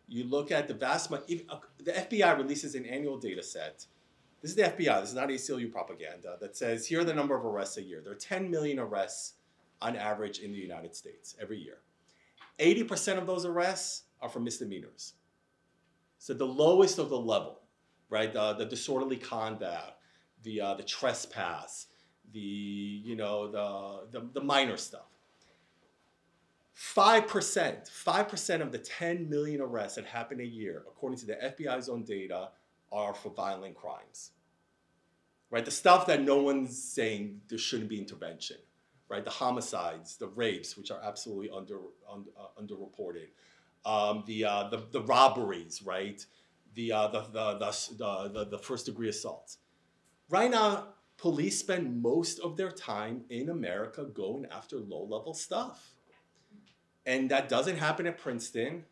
You look at the vast, uh, the FBI releases an annual data set. This is the FBI. This is not ACLU propaganda that says here are the number of arrests a year. There are 10 million arrests on average in the United States every year. 80% of those arrests are for misdemeanors. So the lowest of the level, right? The, the disorderly conduct, the, uh, the trespass, the, you know, the, the, the minor stuff. Five percent, five percent of the 10 million arrests that happen a year, according to the FBI's own data, are for violent crimes. Right, the stuff that no one's saying there shouldn't be intervention. Right, the homicides, the rapes, which are absolutely under, under uh, underreported, um, the, uh, the the robberies, right, the, uh, the, the, the, the, the first degree assaults. Right now, police spend most of their time in America going after low level stuff. And that doesn't happen at Princeton.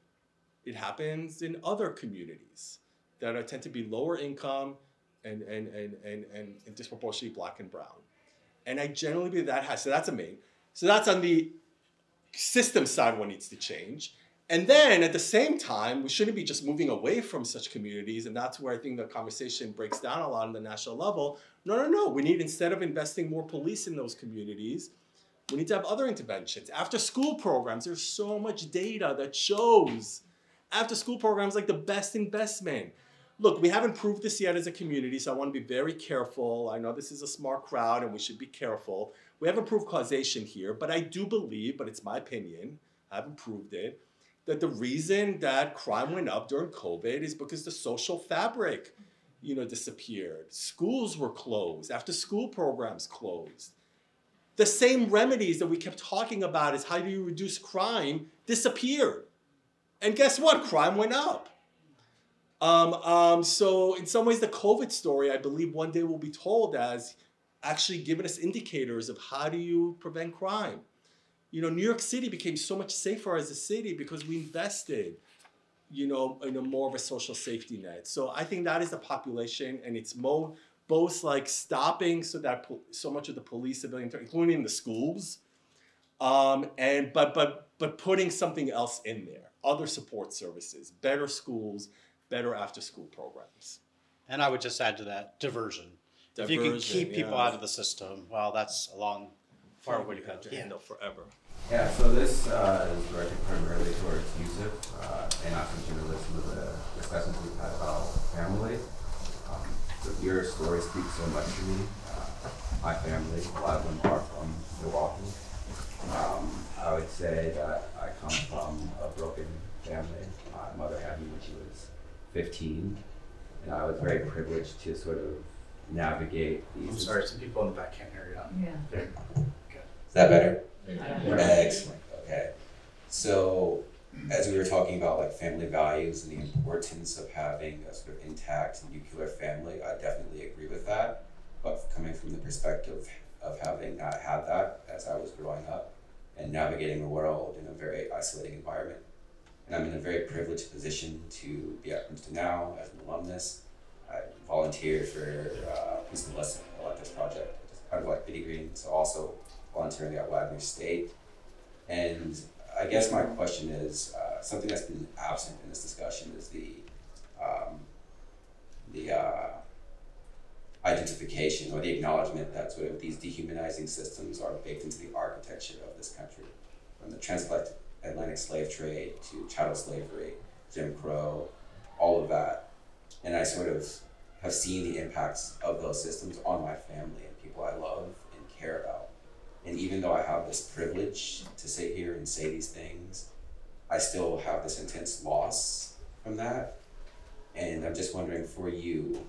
It happens in other communities that are, tend to be lower income and, and, and, and, and disproportionately black and brown. And I generally believe that has, so that's a main. So that's on the system side what needs to change. And then at the same time, we shouldn't be just moving away from such communities. And that's where I think the conversation breaks down a lot on the national level. No, no, no. We need, instead of investing more police in those communities, we need to have other interventions. After school programs, there's so much data that shows after school programs like the best investment. Look, we haven't proved this yet as a community, so I want to be very careful. I know this is a smart crowd and we should be careful. We haven't proved causation here, but I do believe, but it's my opinion, I haven't proved it, that the reason that crime went up during COVID is because the social fabric, you know, disappeared. Schools were closed, after school programs closed the same remedies that we kept talking about is how do you reduce crime disappeared. And guess what? Crime went up. Um, um, so in some ways, the COVID story, I believe one day will be told as actually giving us indicators of how do you prevent crime. You know, New York City became so much safer as a city because we invested, you know, in a more of a social safety net. So I think that is the population, and it's mo both like stopping so that po- so much of the police ability, including the schools, um, and but but but putting something else in there, other support services, better schools, better after school programs. And I would just add to that diversion. if you can keep people yeah. out of the system, well, that's a long, far way to go. have to Yeah. handle forever. Yeah, so this uh, is directed primarily towards Yusuf uh, and not continuing some of the discussions we've had about family. Um, but your story speaks so much to me. Uh, my family, a lot of them are from Milwaukee. Um, I would say that I come from a broken family. My mother had me when she was 15, and I was very privileged to sort of navigate these. I'm sorry, some people in the back can't hear you. Yeah. There. Is that better? Excellent. Okay. So, as we were talking about like family values and the importance of having a sort of intact nuclear family, I definitely agree with that. But coming from the perspective of having not had that as I was growing up and navigating the world in a very isolating environment, and I'm in a very privileged position to be at Princeton now as an alumnus. I volunteered for uh, Princeton Electus Project, kind of like Petey Greene, so also volunteering at Wagner State. And I guess my question is uh, something that's been absent in this discussion is the um, the uh, identification or the acknowledgement that sort of these dehumanizing systems are baked into the architecture of this country, from the transatlantic slave trade to chattel slavery, Jim Crow, all of that. And I sort of have seen the impacts of those systems on my family and people I love and care about. And even though I have this privilege to sit here and say these things, I still have this intense loss from that. And I'm just wondering for you,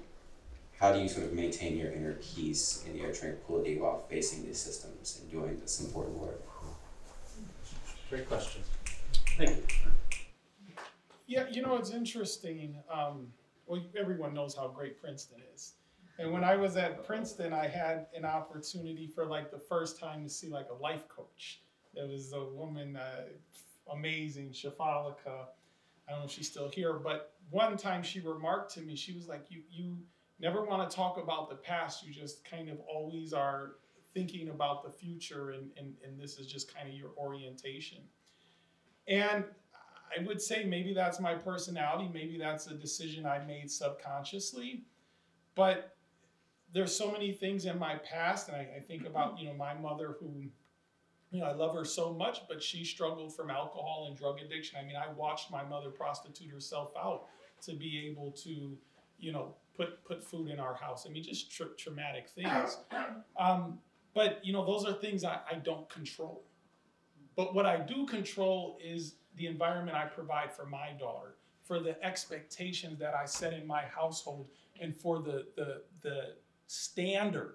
how do you sort of maintain your inner peace and your tranquility while facing these systems and doing this important work? Great question. Thank you. Yeah, you know, it's interesting. Um, well, everyone knows how great Princeton is. And when I was at Princeton, I had an opportunity for like the first time to see like a life coach. There was a woman, uh, amazing, Shafalika. I don't know if she's still here, but one time she remarked to me, she was like, "You you never want to talk about the past. You just kind of always are thinking about the future, and and, and this is just kind of your orientation." And I would say maybe that's my personality. Maybe that's a decision I made subconsciously. But there's so many things in my past, and I, I think about you know my mother who, you know, I love her so much, but she struggled from alcohol and drug addiction. I mean, I watched my mother prostitute herself out to be able to, you know, put put food in our house. I mean, just tra- traumatic things. Um, but you know, those are things I, I don't control. But what I do control is the environment I provide for my daughter, for the expectations that I set in my household, and for the, the, the standard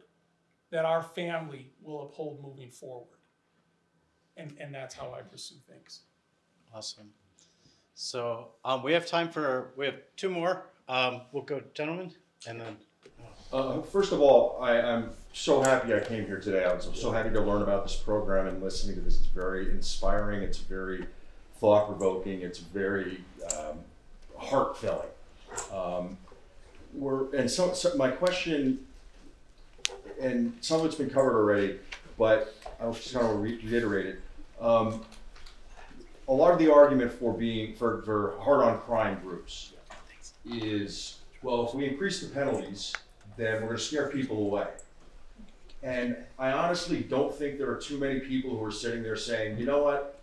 that our family will uphold moving forward. And, and that's how I pursue things. Awesome. So um, we have time for, we have two more. Um, we'll go gentlemen and then. Uh, first of all, I, I'm so happy I came here today. I was so happy to learn about this program and listening to this. It's very inspiring. It's very thought provoking. It's very um, heart filling. Um, we're, and so, so my question, and some of it's been covered already, but I'll just kind of reiterate it. Um, a lot of the argument for being for, for hard on crime groups is well, if we increase the penalties, then we're going to scare people away. And I honestly don't think there are too many people who are sitting there saying, you know what?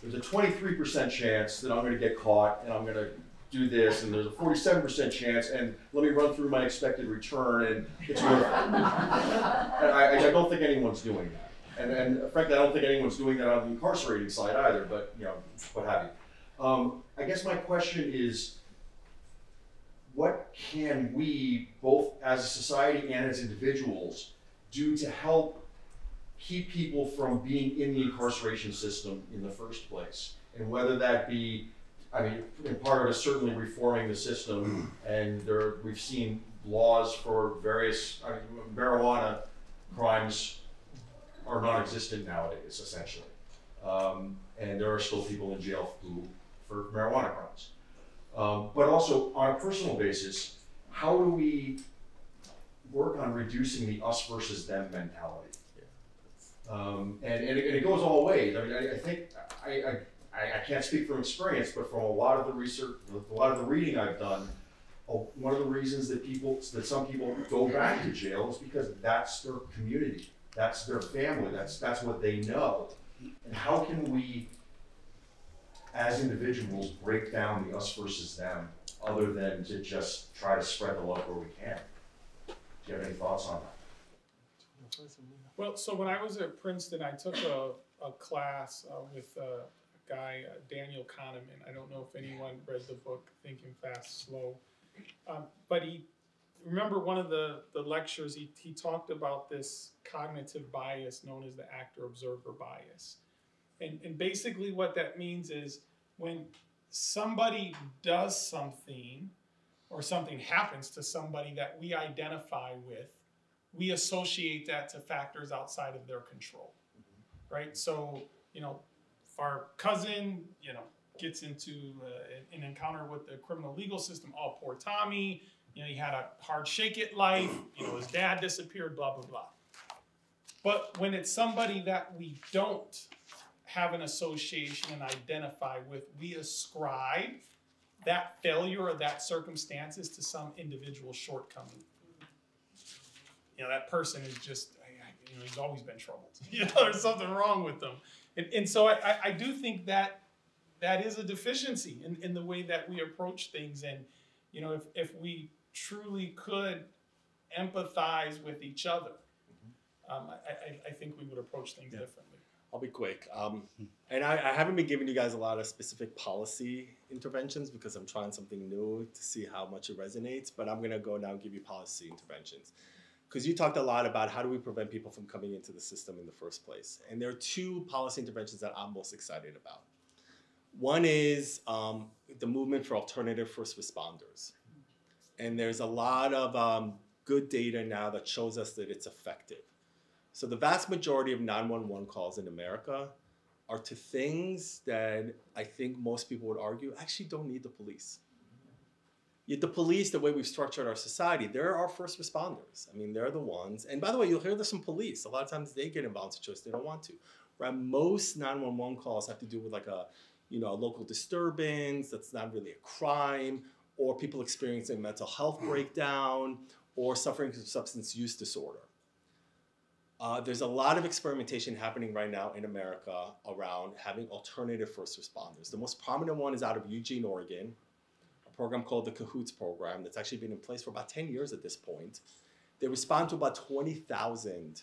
There's a 23% chance that I'm going to get caught and I'm going to do this, and there's a 47% chance, and let me run through my expected return, and it's worth it. I, I don't think anyone's doing that. And, and frankly, I don't think anyone's doing that on the incarcerating side either, but, you know, what have you. Um, I guess my question is, what can we, both as a society and as individuals, do to help keep people from being in the incarceration system in the first place? And whether that be, I mean, in part of it is certainly reforming the system, and there, we've seen laws for various, I mean, marijuana crimes are non-existent nowadays, essentially. Um, and there are still people in jail who, for marijuana crimes. Um, but also on a personal basis, how do we work on reducing the us versus them mentality? Um, and, and, it, and it goes all ways. I mean, I, I think I, I, I can't speak from experience, but from a lot of the research, a lot of the reading I've done, uh, one of the reasons that people, that some people go back to jail is because that's their community, that's their family, that's that's what they know. And how can we as individuals break down the us versus them other than to just try to spread the love where we can. Do you have any thoughts on that? Well, so when I was at Princeton, I took a, a class uh, with a guy, uh, Daniel Kahneman. I don't know if anyone read the book Thinking Fast, Slow. Um, but he, remember one of the, the lectures, he, he talked about this cognitive bias known as the actor observer bias. And, and basically, what that means is when somebody does something or something happens to somebody that we identify with, we associate that to factors outside of their control, right? So, you know, our cousin, you know, gets into uh, an encounter with the criminal legal system, oh, poor Tommy, you know, he had a hard shake it life, you know, his dad disappeared, blah, blah, blah. But when it's somebody that we don't have an association and identify with, we ascribe that failure or that circumstances to some individual shortcoming. You know, that person is just, you know, he's always been troubled. You know, there's something wrong with them. And, and so I, I do think that that is a deficiency in, in the way that we approach things. And, you know, if, if we truly could empathize with each other, um, I, I, I think we would approach things Yeah. differently. I'll be quick. Um, and I, I haven't been giving you guys a lot of specific policy interventions because I'm trying something new to see how much it resonates. But I'm gonna go now and give you policy interventions because you talked a lot about how do we prevent people from coming into the system in the first place. And there are two policy interventions that I'm most excited about. One is um, the movement for alternative first responders. And there's a lot of um, good data now that shows us that it's effective. So the vast majority of 911 calls in America are to things that I think most people would argue actually don't need the police. The police, the way we've structured our society, they're our first responders. I mean, they're the ones. And by the way, you'll hear this from police. A lot of times they get involved in choice they don't want to. Right? Most 911 calls have to do with like a, you know, a local disturbance that's not really a crime, or people experiencing mental health breakdown, or suffering from substance use disorder. Uh, there's a lot of experimentation happening right now in America around having alternative first responders. The most prominent one is out of Eugene, Oregon, program called the Cahoots program that's actually been in place for about 10 years at this point. They respond to about 20,000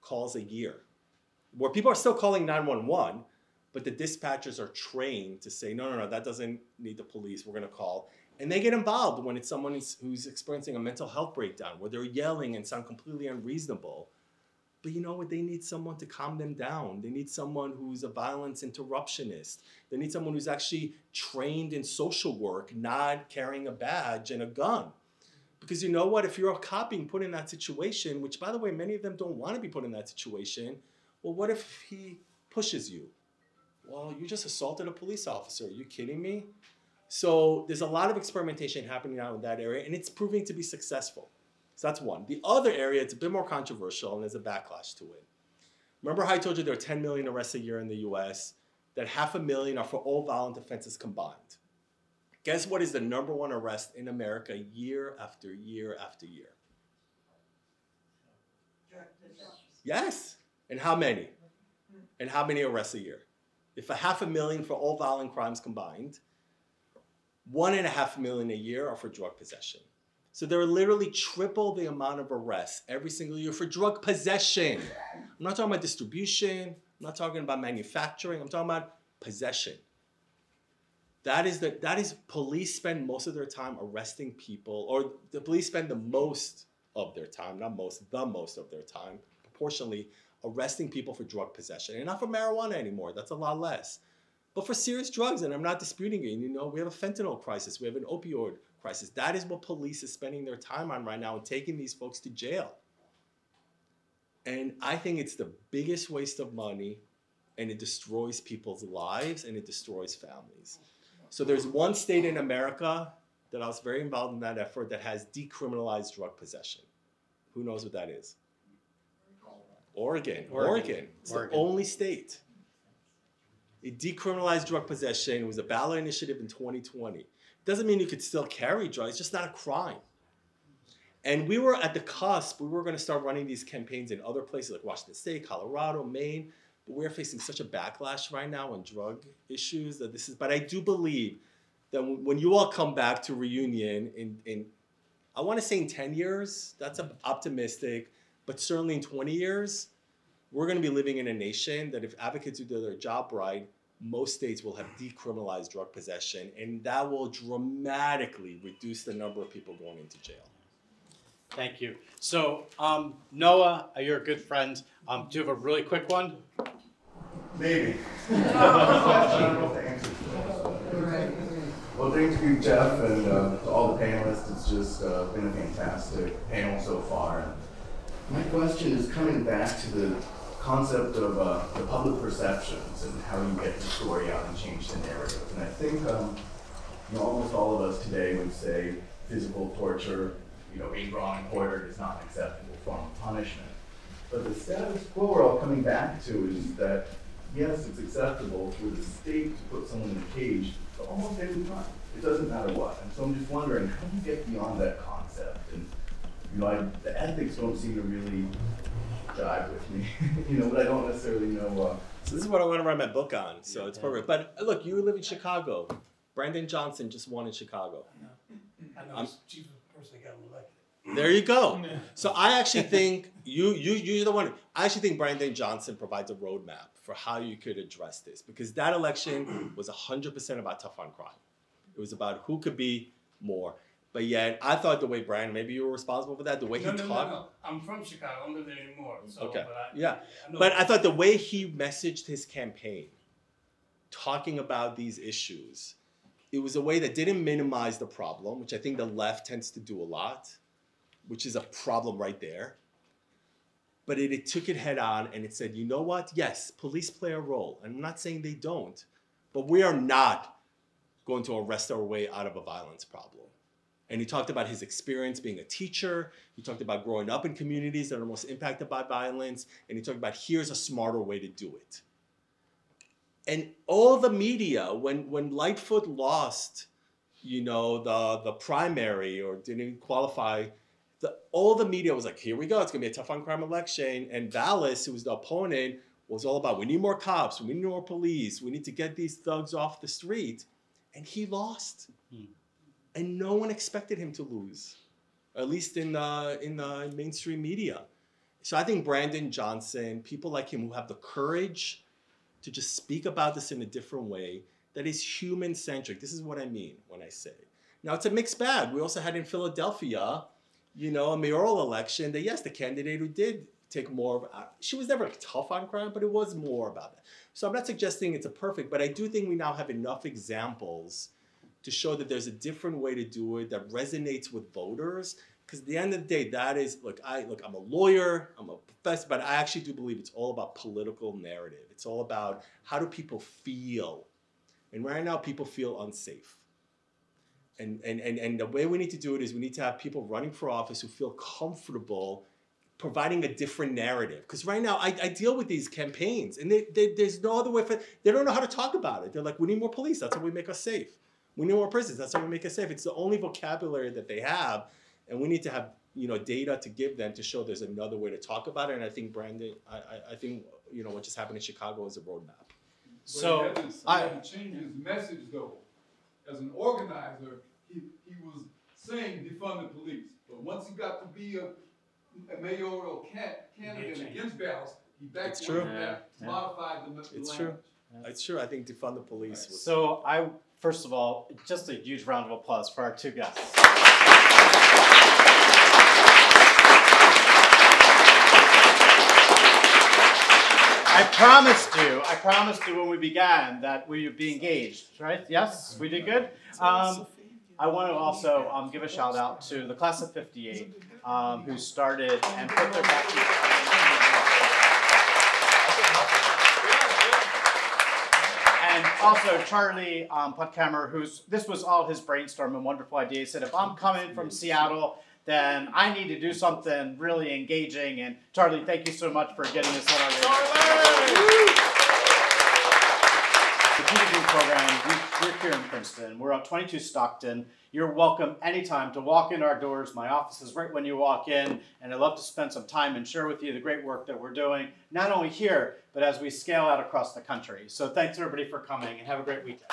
calls a year where people are still calling 911, but the dispatchers are trained to say, no, no, no, that doesn't need the police. We're going to call. And they get involved when it's someone who's, who's experiencing a mental health breakdown, where they're yelling and sound completely unreasonable. But you know what? They need someone to calm them down. They need someone who's a violence interruptionist. They need someone who's actually trained in social work, not carrying a badge and a gun. Because you know what? If you're a cop being put in that situation, which by the way, many of them don't want to be put in that situation, well, what if he pushes you? Well, you just assaulted a police officer. Are you kidding me? So there's a lot of experimentation happening now in that area, and it's proving to be successful. So that's one. The other area, it's a bit more controversial, and there's a backlash to it. Remember how I told you there are 10 million arrests a year in the US? That half a million are for all violent offenses combined. Guess what is the number one arrest in America year after year after year? Yes. And how many? And how many arrests a year? If a half a million for all violent crimes combined, one and a half million a year are for drug possession. So there are literally triple the amount of arrests every single year for drug possession. I'm not talking about distribution, I'm not talking about manufacturing, I'm talking about possession. That is the that is police spend most of their time arresting people, or the police spend the most of their time, not most, the most of their time, proportionally arresting people for drug possession. And not for marijuana anymore. That's a lot less. But for serious drugs, and I'm not disputing it, you know, we have a fentanyl crisis, we have an opioid crisis. That is what police is spending their time on right now and taking these folks to jail. And I think it's the biggest waste of money and it destroys people's lives and it destroys families. So there's one state in America that I was very involved in that effort that has decriminalized drug possession. Who knows what that is? Oregon. Oregon. Oregon. It's Oregon. the only state. It decriminalized drug possession. It was a ballot initiative in 2020. Doesn't mean you could still carry drugs, it's just not a crime. And we were at the cusp, we were going to start running these campaigns in other places like Washington State, Colorado, Maine, but we're facing such a backlash right now on drug issues that this is, but I do believe that when you all come back to reunion in, in I want to say in 10 years, that's optimistic, but certainly in 20 years, we're going to be living in a nation that if advocates do their job right, most states will have decriminalized drug possession, and that will dramatically reduce the number of people going into jail. Thank you. So, um, Noah, you're a good friend. Um, do you have a really quick one? Maybe. Well, thank you, Jeff, and uh, to all the panelists. It's just uh, been a fantastic panel so far. My question is coming back to the concept of uh, the public perceptions and how you get the story out and change the narrative. And I think um, you know, almost all of us today would say physical torture, you know, being drawn and is not an acceptable form of punishment. But the status quo we're all coming back to is that, yes, it's acceptable for the state to put someone in a cage for almost every time. It doesn't matter what. And so I'm just wondering, how do you get beyond that concept? And, you know, I, the ethics don't seem to really jive with me, you know, but I don't necessarily know. Uh, So this is what I want to write my book on. So it's perfect. But uh, look, you live in Chicago. Brandon Johnson just won in Chicago. I know I'm- it's chief person that got elected. There you go. So I actually think you you you're the one. I actually think Brandon Johnson provides a roadmap for how you could address this because that election was hundred percent about tough on crime. It was about who could be more. But yet, I thought the way Brian, maybe you were responsible for that. The way No, he no, no, talked. no. I'm from Chicago. I don't live there anymore. So, Okay. But I, Yeah. I But I thought the way he messaged his campaign, talking about these issues, it was a way that didn't minimize the problem, which I think the left tends to do a lot, which is a problem right there. But it, it took it head on and it said, you know what? Yes, police play a role. I'm not saying they don't, but we are not going to arrest our way out of a violence problem. And he talked about his experience being a teacher. He talked about growing up in communities that are most impacted by violence. And he talked about here's a smarter way to do it. And all the media, when, when Lightfoot lost, you know, the, the primary or didn't qualify, the, all the media was like, here we go, it's gonna be a tough on crime election. And Vallas, who was the opponent, was all about we need more cops, we need more police, we need to get these thugs off the street. And he lost hmm. And no one expected him to lose, at least in the in the mainstream media. So I think Brandon Johnson, people like him who have the courage to just speak about this in a different way that is human centric. This is what I mean when I say. Now it's a mixed bag. We also had in Philadelphia, you know, a mayoral election that yes, the candidate who did take more of uh, she was never tough on crime, but it was more about that. So I'm not suggesting it's a perfect, but I do think we now have enough examples to show that there's a different way to do it that resonates with voters. Because at the end of the day, that is look, I look, I'm a lawyer, I'm a professor, but I actually do believe it's all about political narrative. It's all about how do people feel. And right now people feel unsafe. And, and, and, and the way we need to do it is we need to have people running for office who feel comfortable providing a different narrative. Because right now, I, I, deal with these campaigns, and they, they, there's no other way for they don't know how to talk about it. They're like, we need more police. That's how we make us safe. We need more prisons. That's how we make us safe. It's the only vocabulary that they have, and we need to have you know data to give them to show there's another way to talk about it. And I think Brandon, I, I, I think you know what just happened in Chicago is a roadmap. So he had to, I had to change his message though. As an organizer, he, he was saying defund the police, but once he got to be a a mayoral can, candidate against Vallas, he backed It's true. from that, Yeah. modified the, the It's true. language. It's true. I think defund the police was. So I, first of all, just a huge round of applause for our two guests. I promised you, I promised you when we began that we would be engaged, right? Yes, we did good. Um, I want to also um, give a shout out to the class of 58 um, who started and put their back And also Charlie um, Puttkammer, who's this was all his brainstorm and wonderful idea. He said, if I'm coming from Seattle, then I need to do something really engaging. And Charlie, thank you so much for getting this on our radio. The PDD program, we, we're here in Princeton. We're on 22 Stockton. You're welcome anytime to walk in our doors. My office is right when you walk in, and I'd love to spend some time and share with you the great work that we're doing, not only here, but as we scale out across the country. So thanks everybody for coming, and have a great weekend.